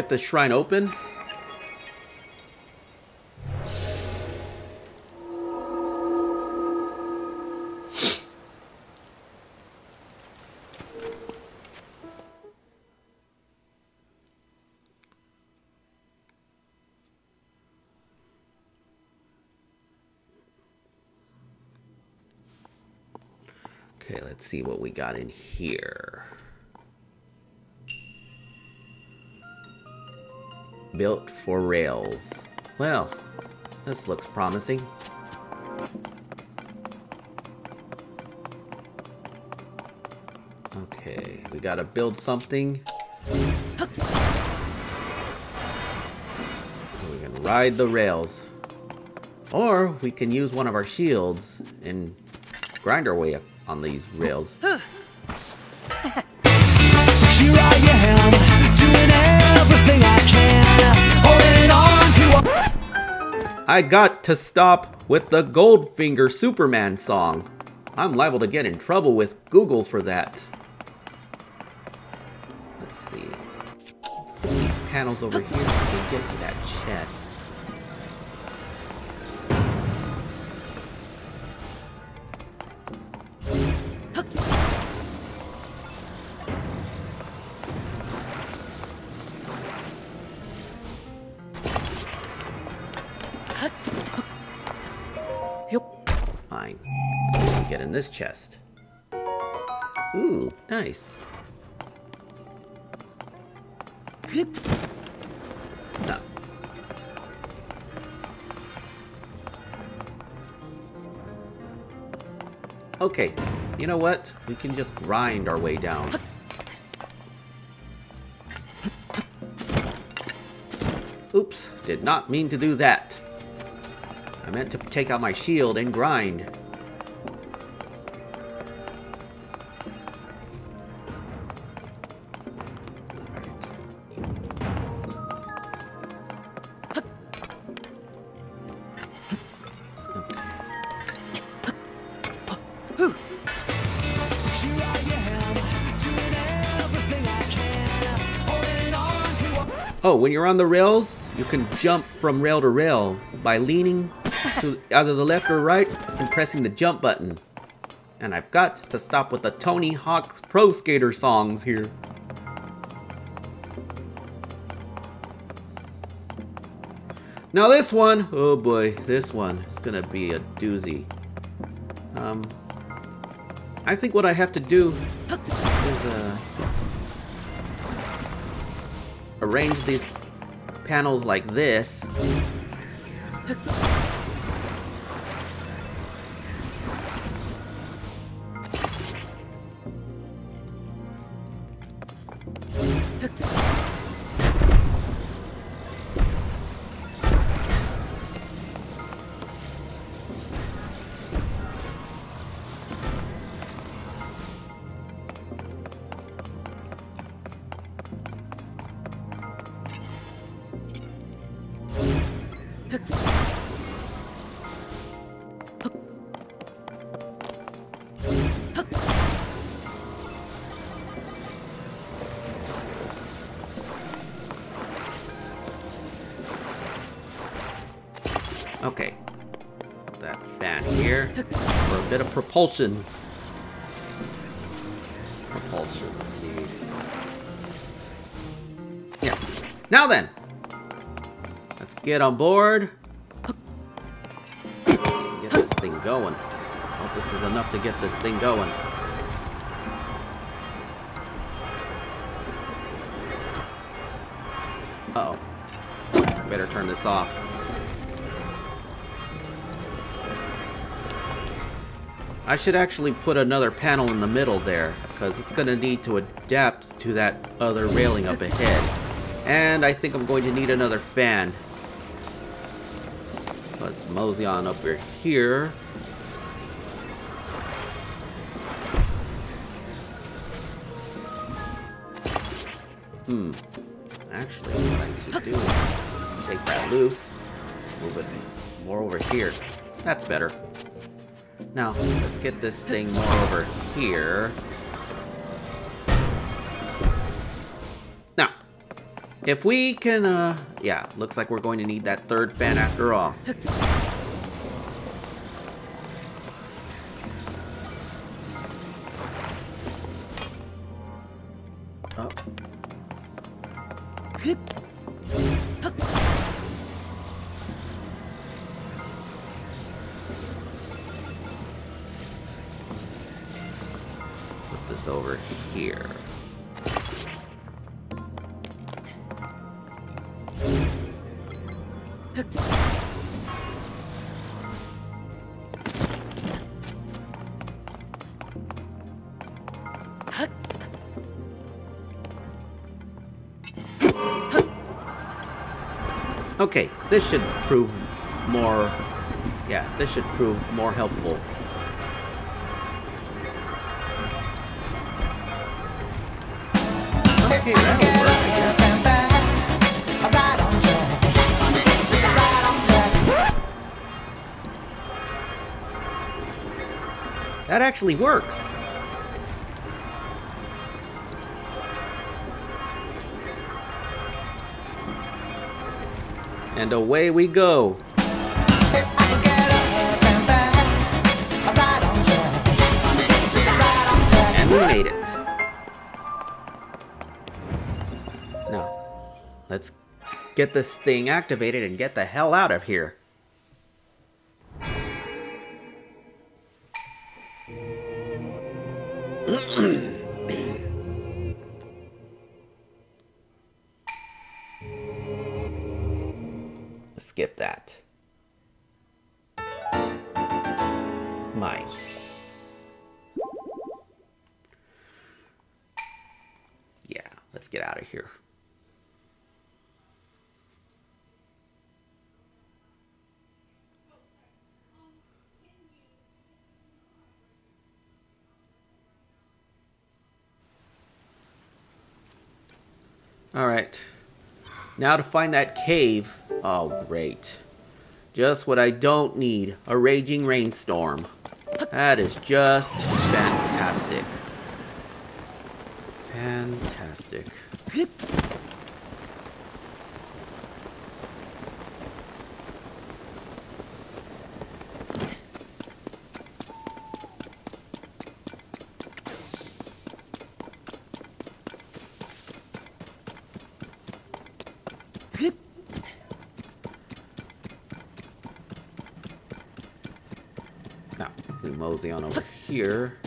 Get the shrine open. Okay, let's see what we got in here. Built for rails. Well, this looks promising. Okay, we gotta build something. So we can ride the rails. Or we can use one of our shields and grind our way up on these rails. Here I am, doing everything I can, I got to stop with the Goldfinger Superman song. I'm liable to get in trouble with Google for that. Let's see. These panels over here can get to that chest. This chest. Ooh, nice. Okay, you know what? We can just grind our way down. Oops, did not mean to do that. I meant to take out my shield and grind. When you're on the rails, you can jump from rail to rail by leaning to either the left or right and pressing the jump button. And I've got to stop with the Tony Hawk's Pro Skater songs here. Now this one, oh boy, this one is gonna be a doozy. Um, I think what I have to do is uh, arrange these panels like this. Okay. That fan here for a bit of propulsion. Propulsion, indeed. Yeah. Now then, let's get on board. Get this thing going. Hope this is enough to get this thing going. Uh oh. Better turn this off. I should actually put another panel in the middle there, because it's going to need to adapt to that other railing up ahead. And I think I'm going to need another fan. Let's mosey on over here. Hmm. Actually, what I should do is take that loose, move it more over here. That's better. Now, let's get this thing more over here. Now, if we can, uh, yeah, looks like we're going to need that third fan after all. This should prove more... Yeah, this should prove more helpful. That actually works. And away we go. And we made it. Now, let's get this thing activated and get the hell out of here. Alright. Now to find that cave. Oh, great. Just what I don't need. A raging rainstorm. That is just fantastic. Fantastic. Now, we mosey on over here.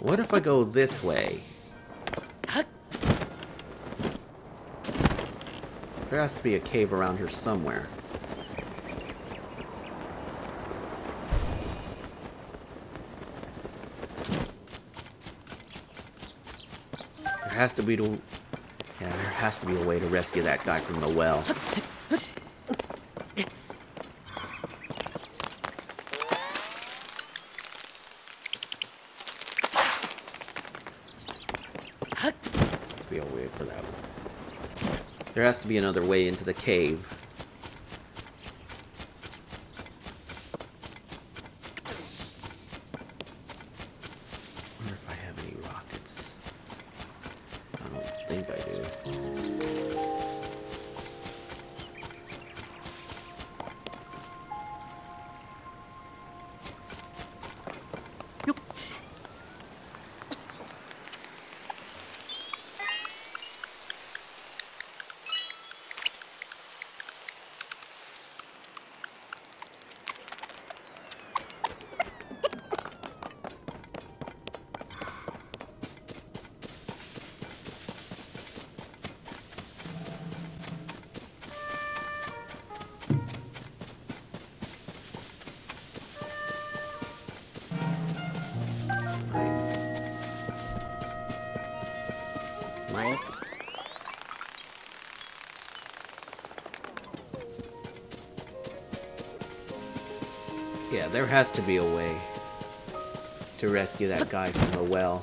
What if I go this way? There has to be a cave around here somewhere. Has to be to Yeah, there has to be a way to rescue that guy from the well. a way for that one. There has to be another way into the cave. Has to be a way to rescue that guy from the well.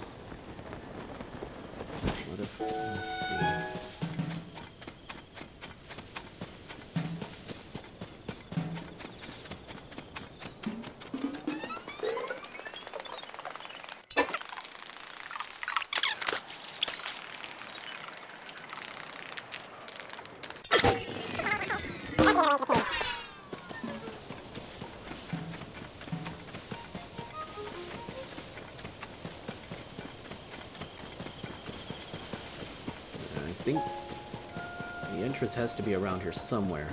Has to be around here somewhere.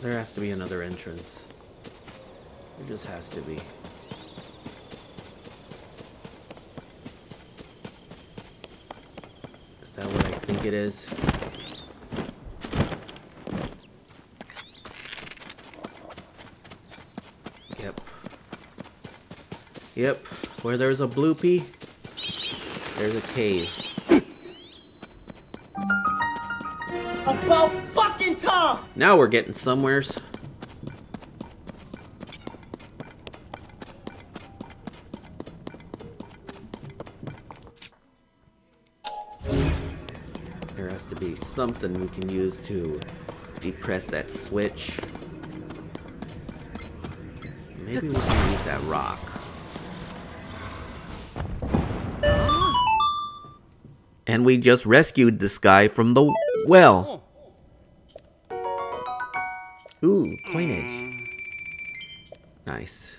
There has to be another entrance. There just has to be. Is that what I think it is? Yep. Yep. Where there's a Bluupee, there's a cave. About fucking time! Now we're getting somewheres. There has to be something we can use to depress that switch. Maybe we can use that rock. And we just rescued this guy from the well. Ooh, coinage. Nice.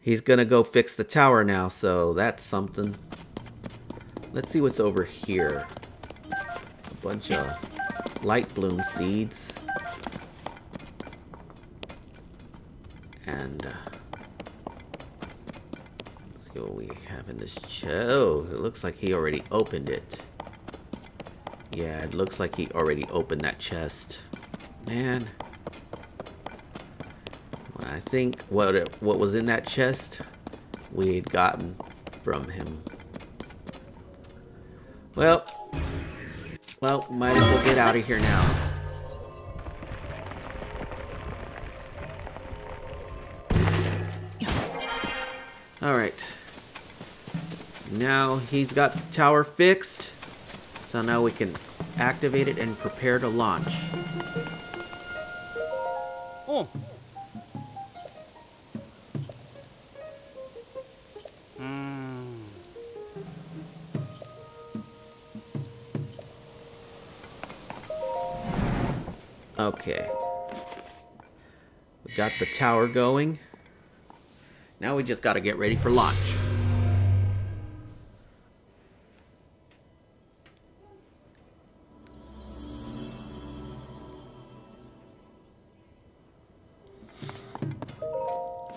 He's gonna go fix the tower now, so that's something. Let's see what's over here. A bunch of light bloom seeds. And uh, we have in this chest. Oh, it looks like he already opened it. Yeah, it looks like he already opened that chest. Man. I think what it, what was in that chest we had gotten from him. Well, well, might as well get out of here now. Alright. Now he's got the tower fixed. So now we can activate it and prepare to launch. Oh. Hmm. Okay. We got the tower going. Now we just gotta get ready for launch.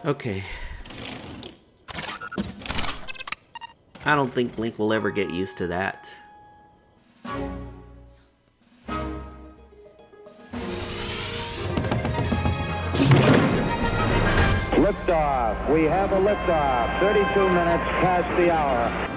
Okay. I don't think Link will ever get used to that. Liftoff. We have a liftoff. 32 minutes past the hour.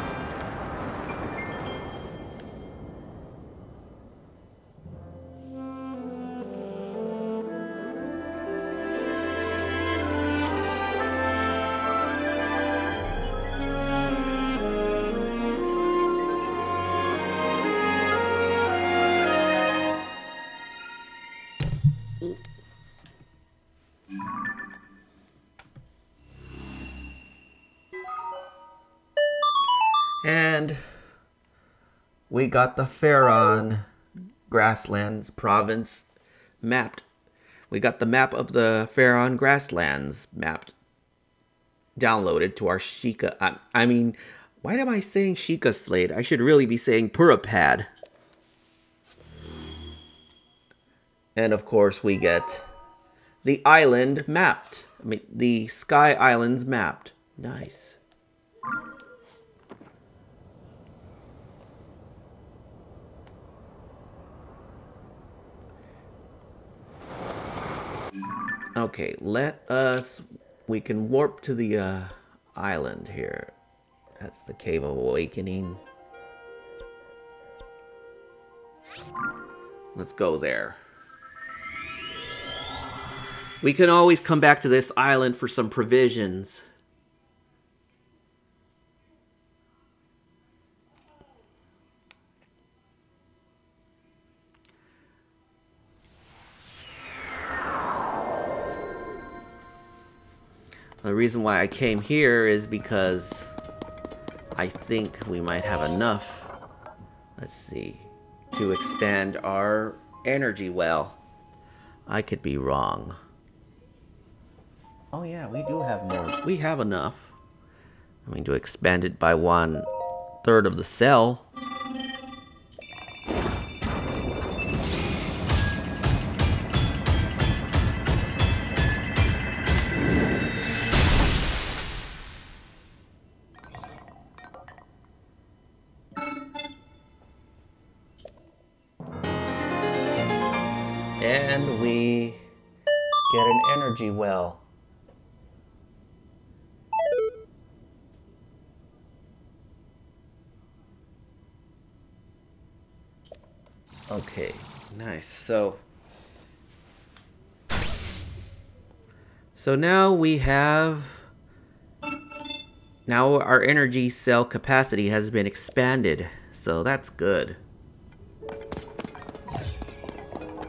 Got the Faron grasslands province mapped. We got the map of the Faron grasslands mapped downloaded to our Sheikah. I, I mean, why am I saying Sheikah Slate? I should really be saying Purah Pad. And of course, we get the island mapped. I mean, the Sky Islands mapped. Nice. Okay, let us. We can warp to the uh, island here. That's the Cave of Awakening. Let's go there. We can always come back to this island for some provisions. The reason why I came here is because I think we might have enough, let's see, to expand our energy well. I could be wrong. Oh yeah, we do have more. We have enough. I mean, to expand it by one third of the cell. So So now we have now our energy cell capacity has been expanded. So that's good.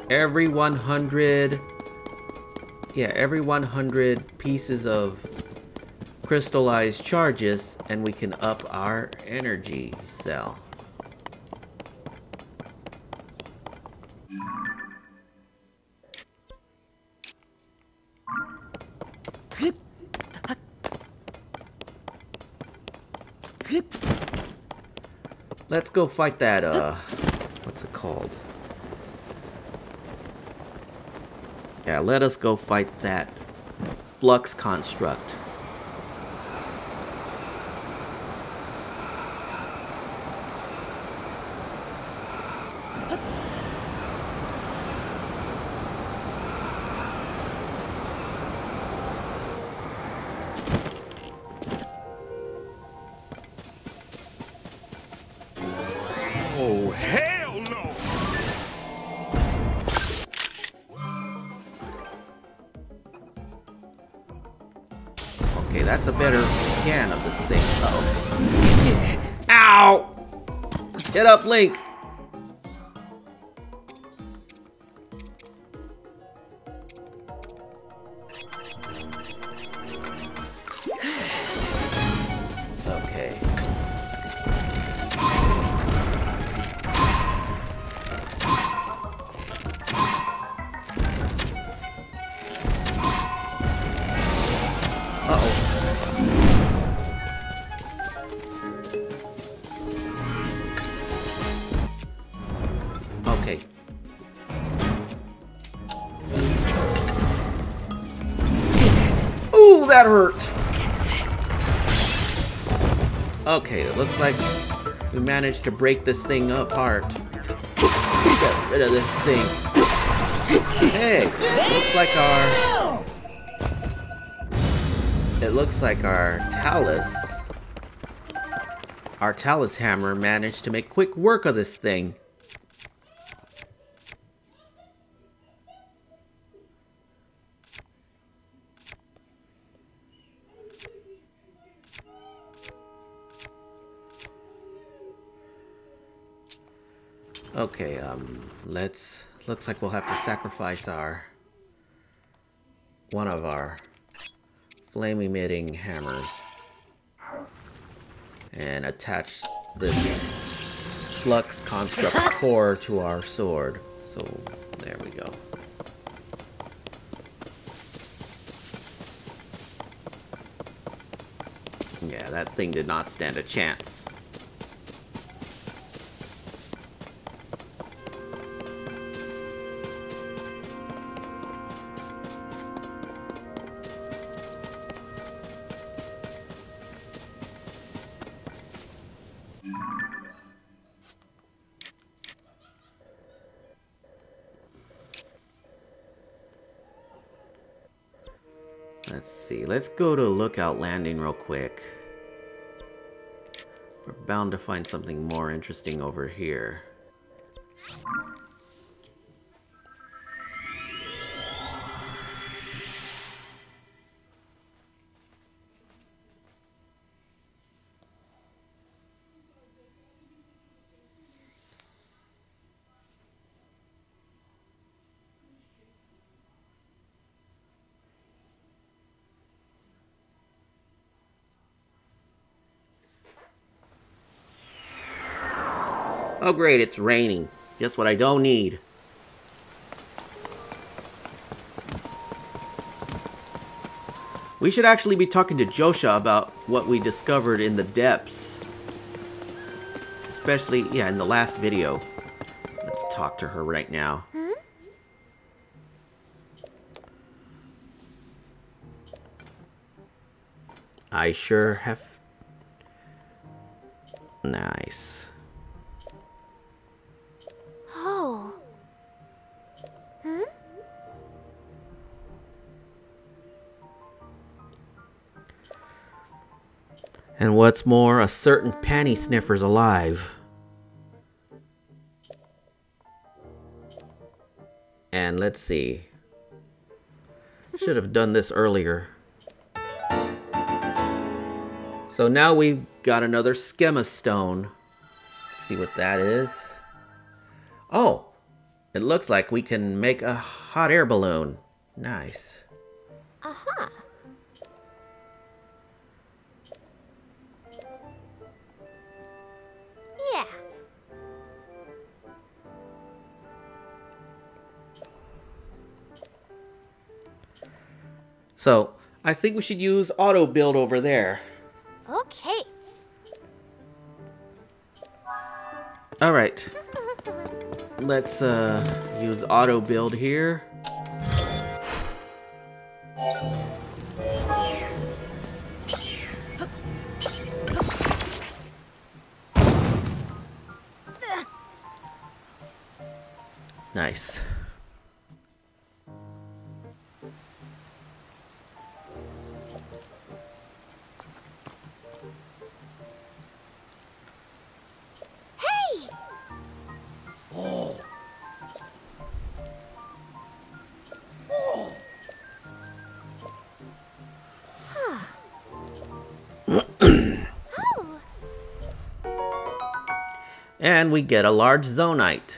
Every 100 Yeah, every 100 pieces of crystallized charges and we can up our energy cell. Go fight that, uh, what's it called? Yeah, let us go fight that flux construct. Looks like we managed to break this thing apart. Get rid of this thing. Hey, looks like our it looks like our Talus our Talus hammer managed to make quick work of this thing. Okay, um, let's, looks like we'll have to sacrifice our, one of our flame emitting hammers and attach this flux construct core to our sword. So, there we go. Yeah, that thing did not stand a chance. Go to Lookout Landing real quick. We're bound to find something more interesting over here. Oh great, it's raining. Just what I don't need. We should actually be talking to Josha about what we discovered in the depths. Especially, yeah, in the last video. Let's talk to her right now. I sure have... Nice. And what's more, a certain panty sniffer's alive. And let's see. Should have done this earlier. So now we've got another schema stone. Let's see what that is. Oh, it looks like we can make a hot air balloon. Nice. So, I think we should use auto build over there. Okay. Alright. Let's uh use auto build here. We get a large Zonaite.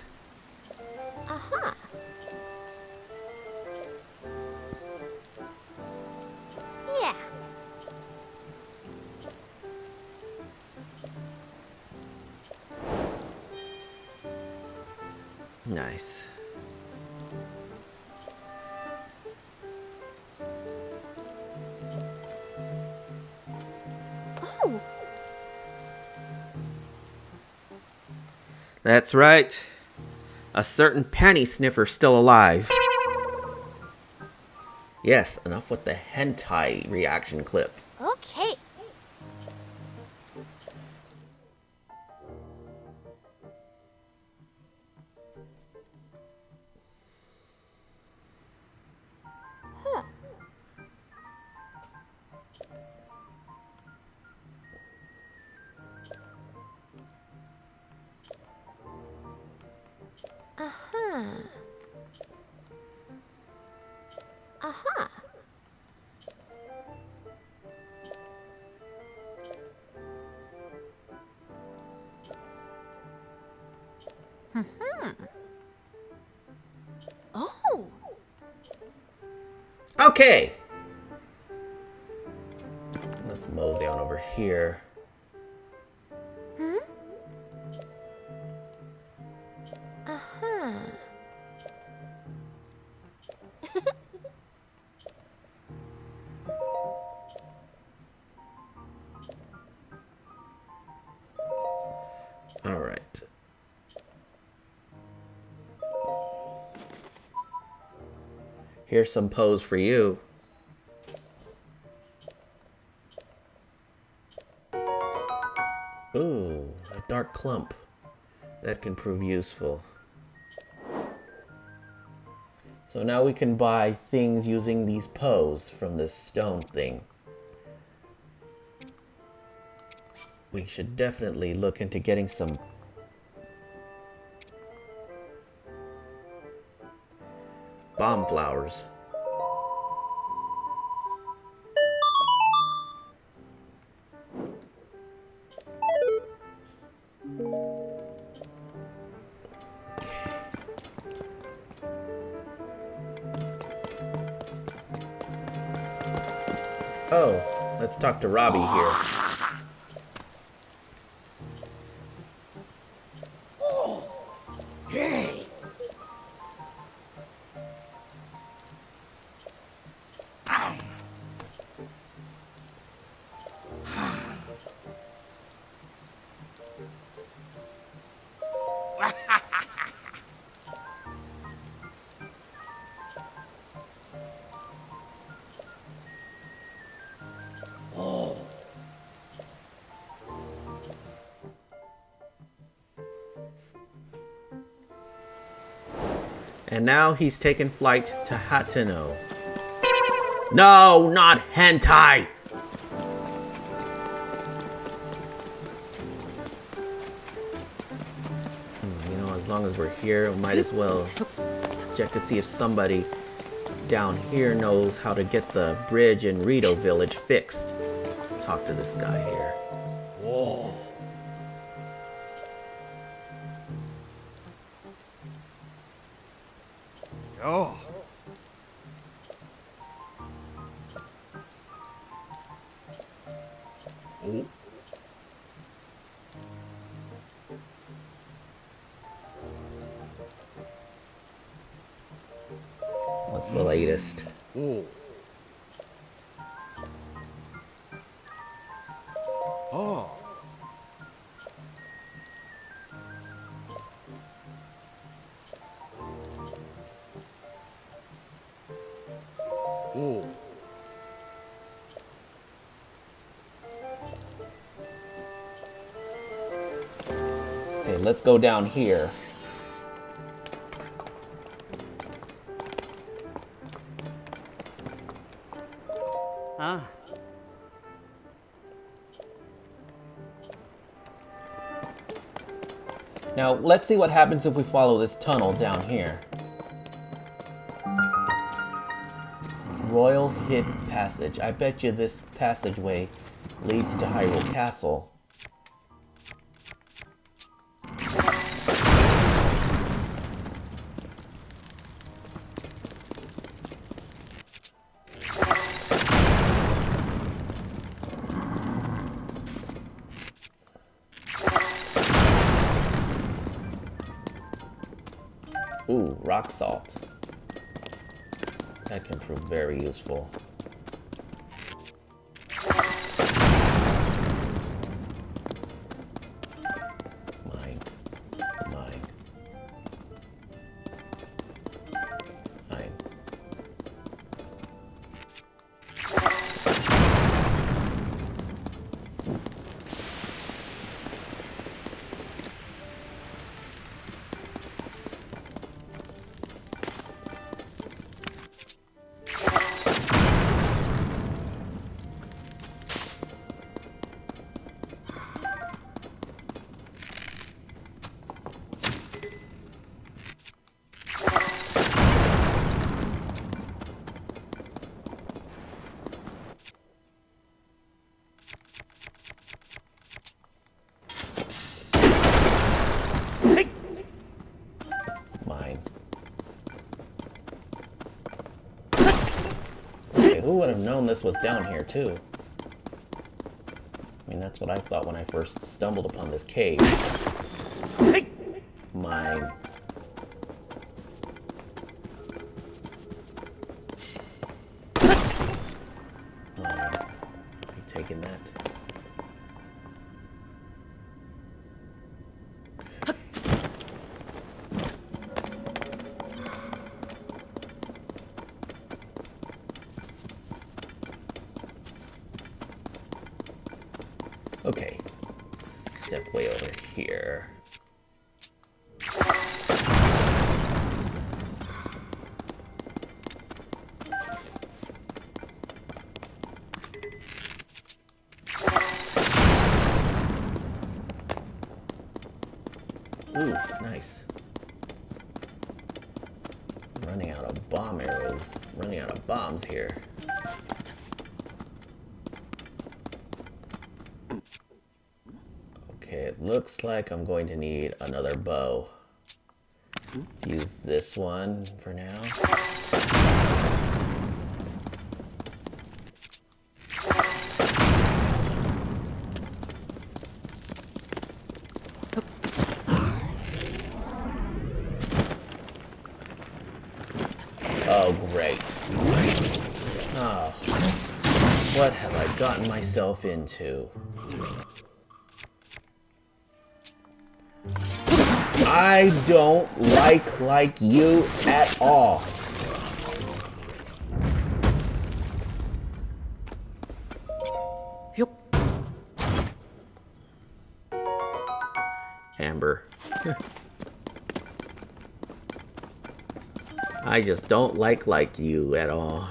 That's right. A certain panty sniffer still alive. Yes, enough with the hentai reaction clip. Here's some Poes for you. Ooh, a dark clump. That can prove useful. So now we can buy things using these Poes from this stone thing. We should definitely look into getting some flowers. Oh, let's talk to Robbie here. And now he's taken flight to Hateno. No, not hentai! Hmm, You know, as long as we're here, we might as well check to see if somebody down here knows how to get the bridge in Rito Village fixed. Let's talk to this guy here. Oh. Okay, let's go down here. Ah. Now, let's see what happens if we follow this tunnel down here. Hidden Passage. I bet you this passageway leads to Hyrule Castle. Prove very useful. Would have known this was down here, too? I mean, that's what I thought when I first stumbled upon this cave. Looks like I'm going to need another bow. Let's use this one for now. Oh, great. Oh, what have I gotten myself into? I don't like like you at all. Amber. I just don't like like you at all.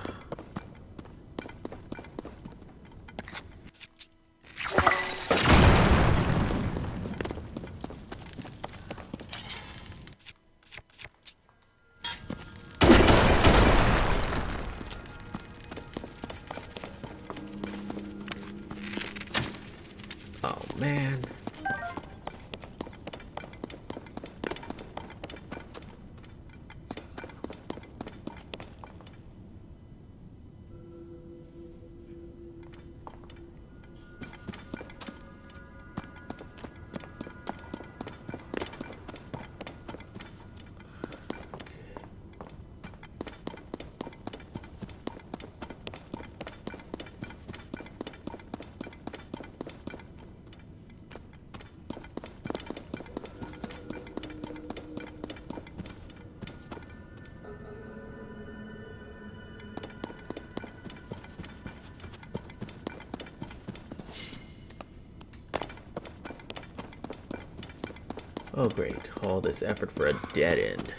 Oh great, all this effort for a dead end.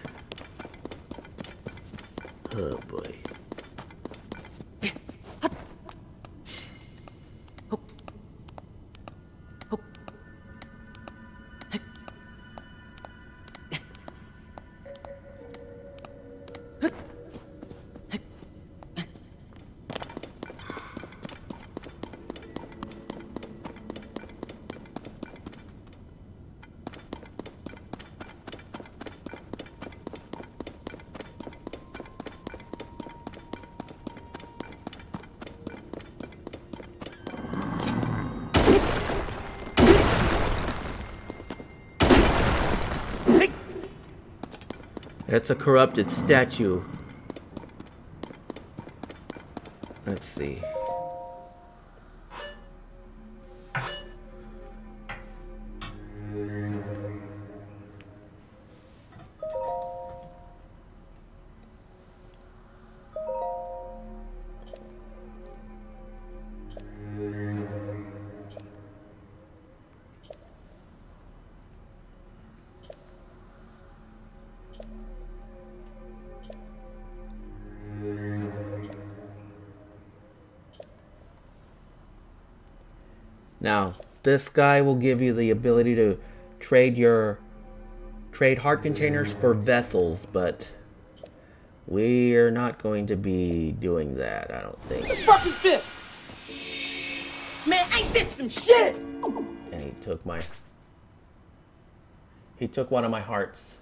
Oh boy. It's a corrupted statue. Let's see. This guy will give you the ability to trade your trade heart containers for vessels, but we are not going to be doing that, I don't think. What the fuck is this? Man, ain't this some shit? And he took my He took one of my hearts.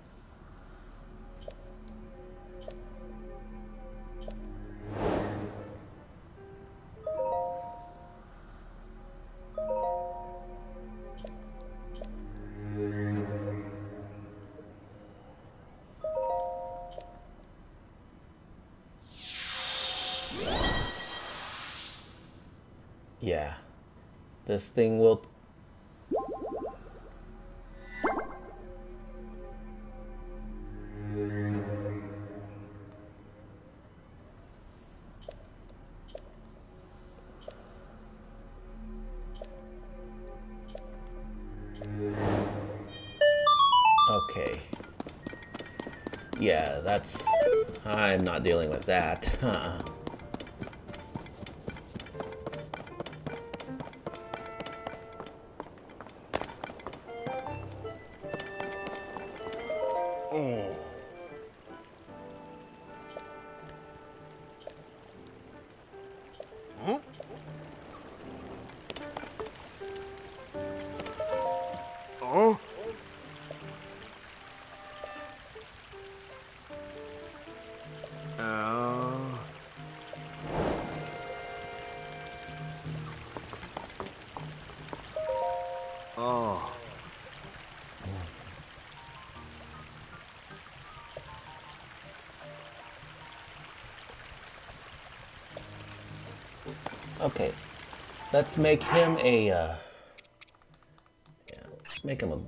Yeah. This thing will Okay. Yeah, that's... I'm not dealing with that. Huh. Let's make him a, uh... Yeah, let's make him a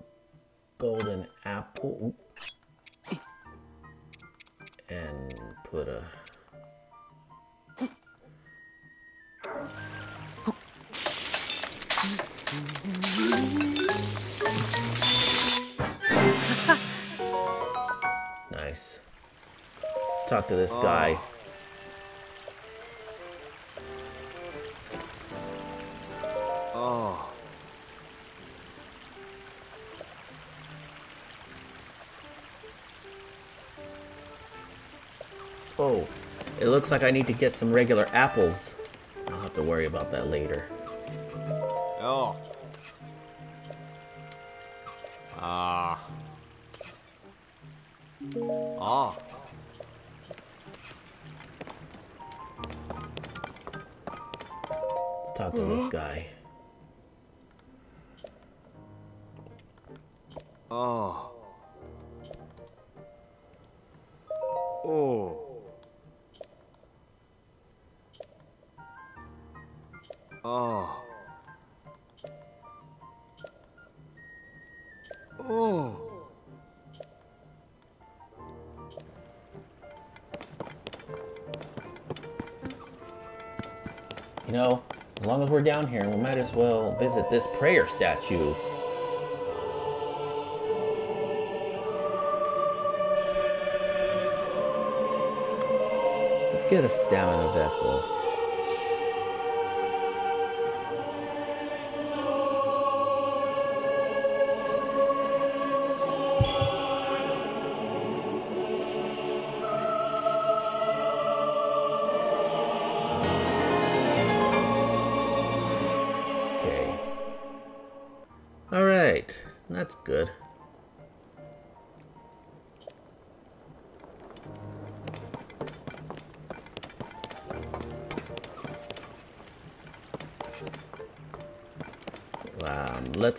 looks like I need to get some regular apples. I'll have to worry about that later. Down here, we might as well visit this prayer statue. Let's get a stamina vessel.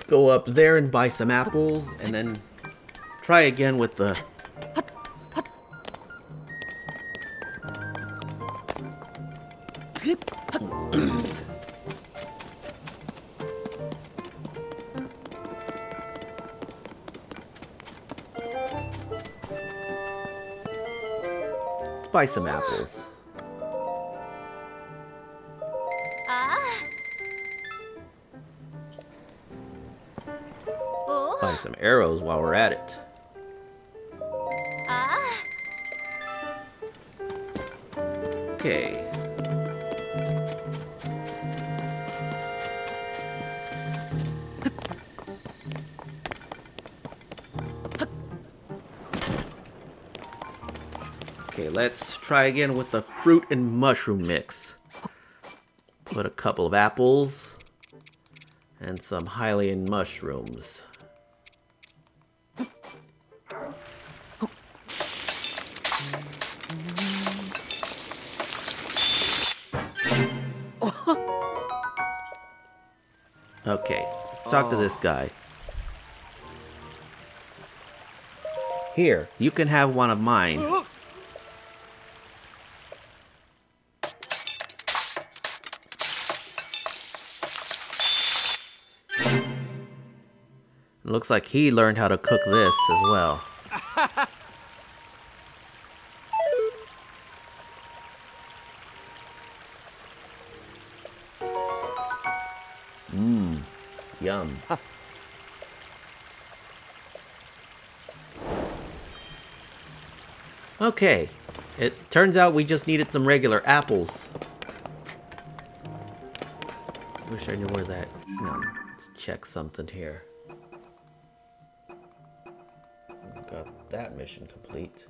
go up there and buy some apples, and then try again with the... Let's buy some apples. Some arrows while we're at it. Okay. Okay, let's try again with the fruit and mushroom mix. Put a couple of apples and some Hylian mushrooms. Talk to this guy. Here, you can have one of mine. Looks like he learned how to cook this as well. Okay, it turns out we just needed some regular apples. Wish I knew where that. No, let's check something here. Got that mission complete.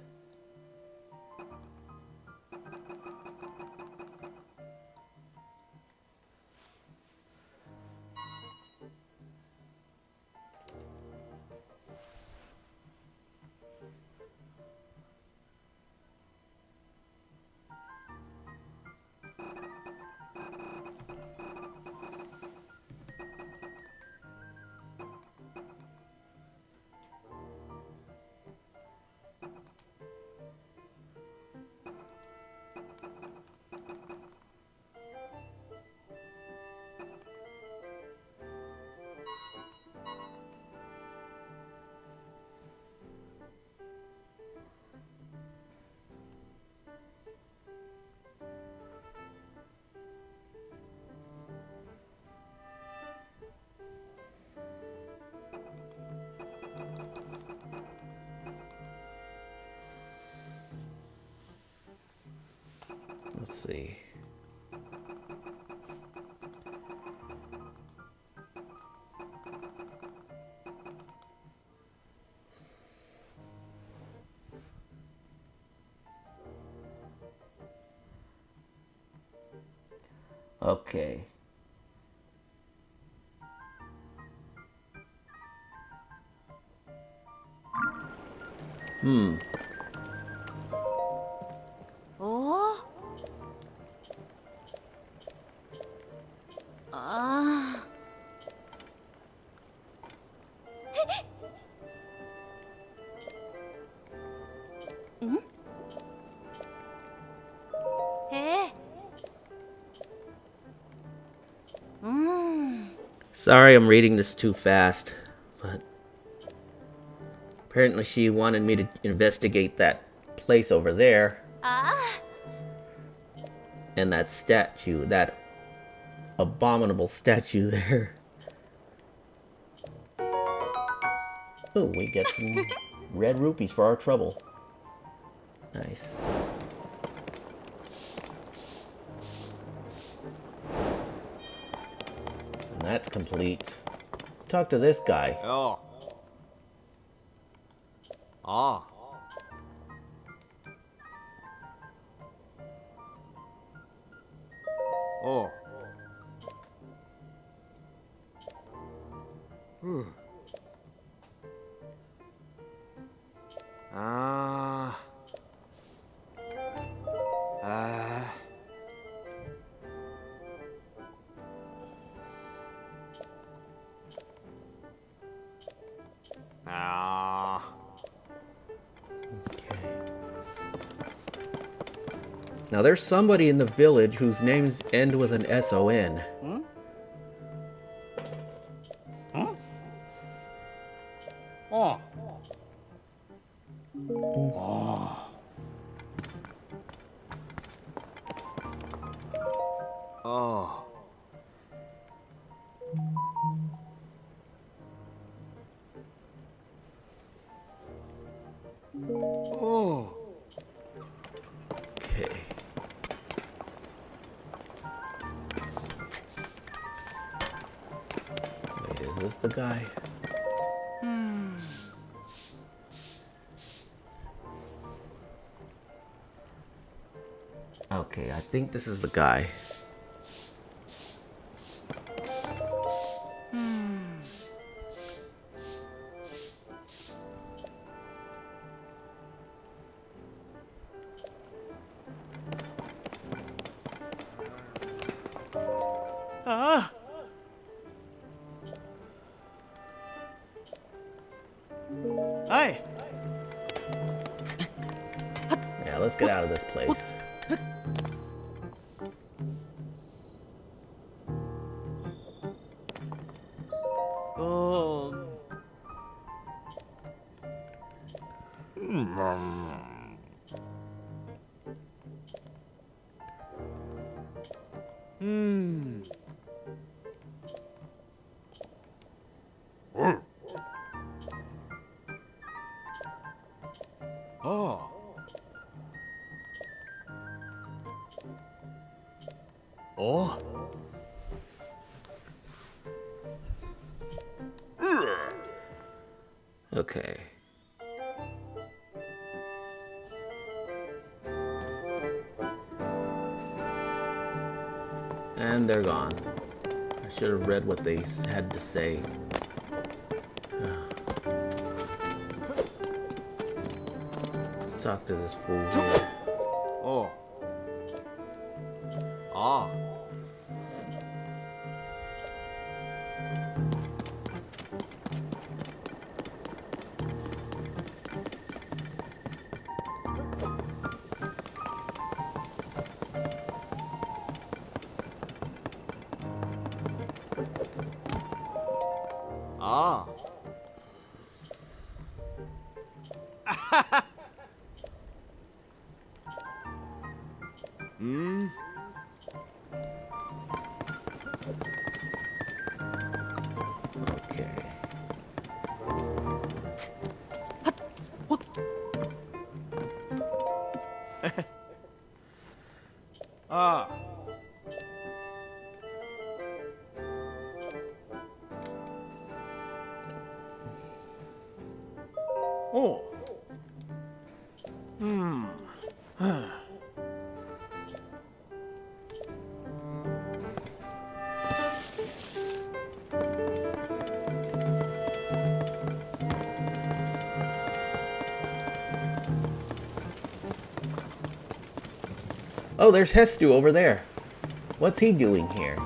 Hmm. Oh? Ah. hmm? Hey. Sorry I'm reading this too fast, but apparently she wanted me to investigate that place over there 아. and that statue, that abominable statue there. Oh, we get some red rupees for our trouble. Nice. And that's complete. Let's talk to this guy. Oh. Ah. There's somebody in the village whose names end with an S think this is the guy. They're gone. I should have read what they had to say. Talk to this fool here. Ah. Oh, there's Hestu over there. What's he doing here?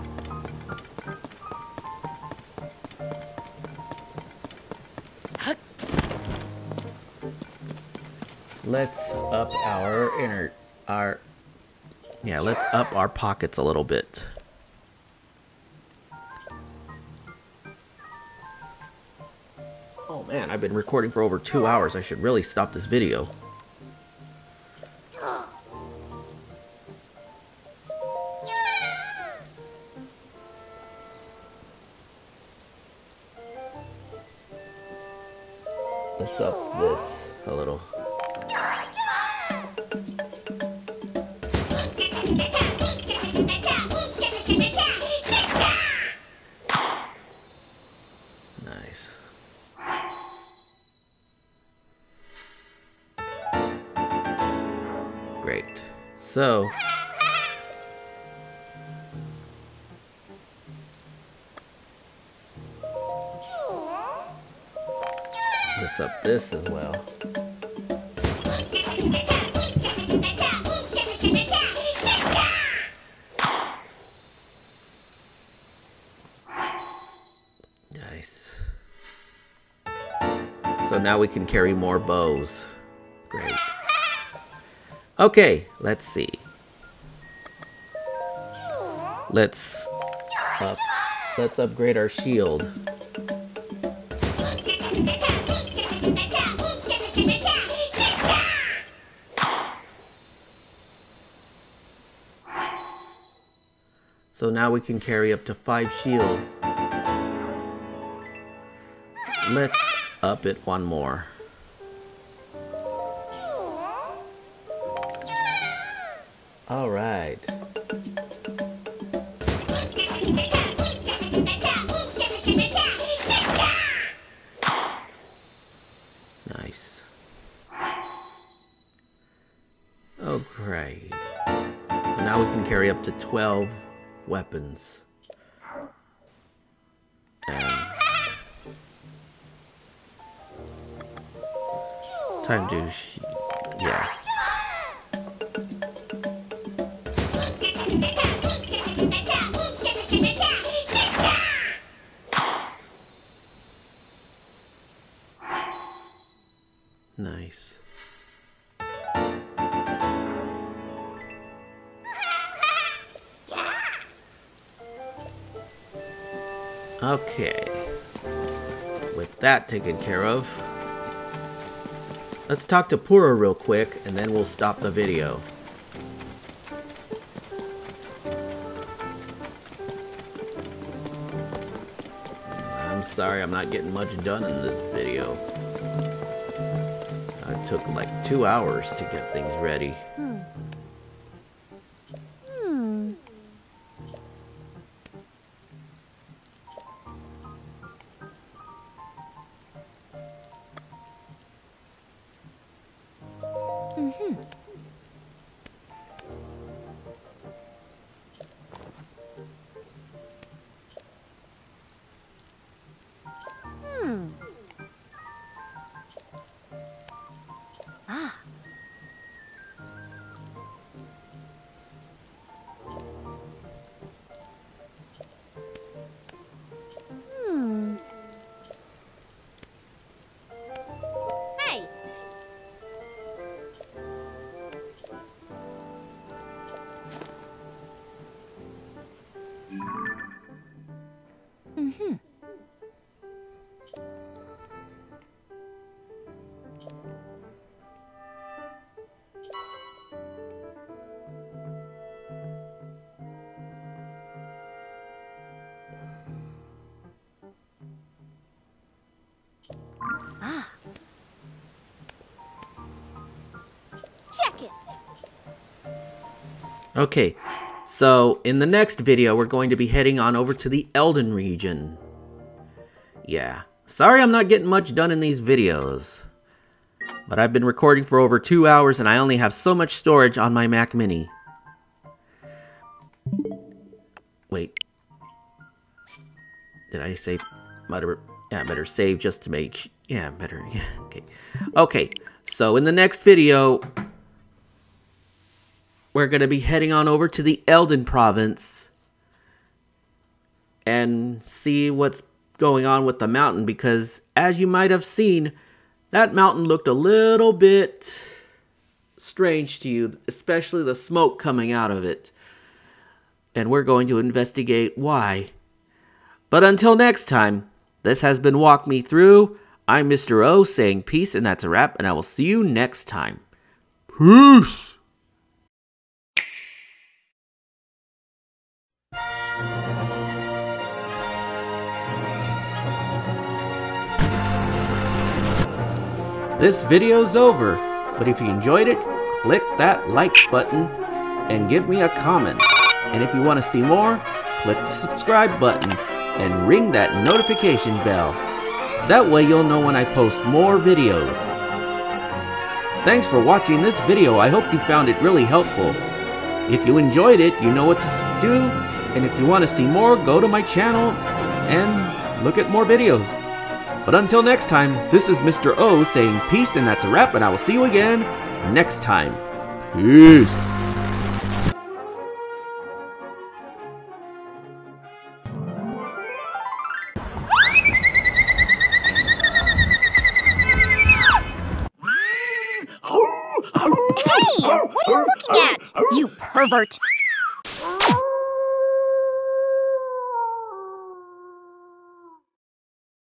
Let's up our inner our Yeah, let's up our pockets a little bit. Oh man, I've been recording for over 2 hours. I should really stop this video. Can carry more bows. Great. Okay, let's see. Let's up, let's upgrade our shield. So now we can carry up to five shields. Let's up it one more. All right. Nice. Oh, great. So now we can carry up to 12 weapons. Okay. With that taken care of, let's talk to Purah real quick and then we'll stop the video. I'm sorry I'm not getting much done in this video. It took like two hours to get things ready. Hey! Okay, so in the next video, we're going to be heading on over to the Eldin region. Yeah, sorry I'm not getting much done in these videos. But I've been recording for over two hours and I only have so much storage on my Mac Mini. Wait. Did I say... Better, yeah, better save just to make... Yeah, better... Yeah, okay. Okay, so in the next video, we're going to be heading on over to the Eldin province and see what's going on with the mountain because as you might have seen that mountain looked a little bit strange to you especially the smoke coming out of it. And we're going to investigate why. But until next time this has been walk me through. I'm mr o saying peace and that's a wrap and i will see you next time. Peace This video's over, but if you enjoyed it, click that like button and give me a comment. And if you want to see more, click the subscribe button and ring that notification bell. That way you'll know when I post more videos. Thanks for watching this video. I hope you found it really helpful. If you enjoyed it, you know what to do. And if you want to see more, go to my channel and look at more videos. But until next time, this is Mr. O saying peace and that's a wrap and I will see you again next time. Peace. Hey! What are you looking at? You pervert!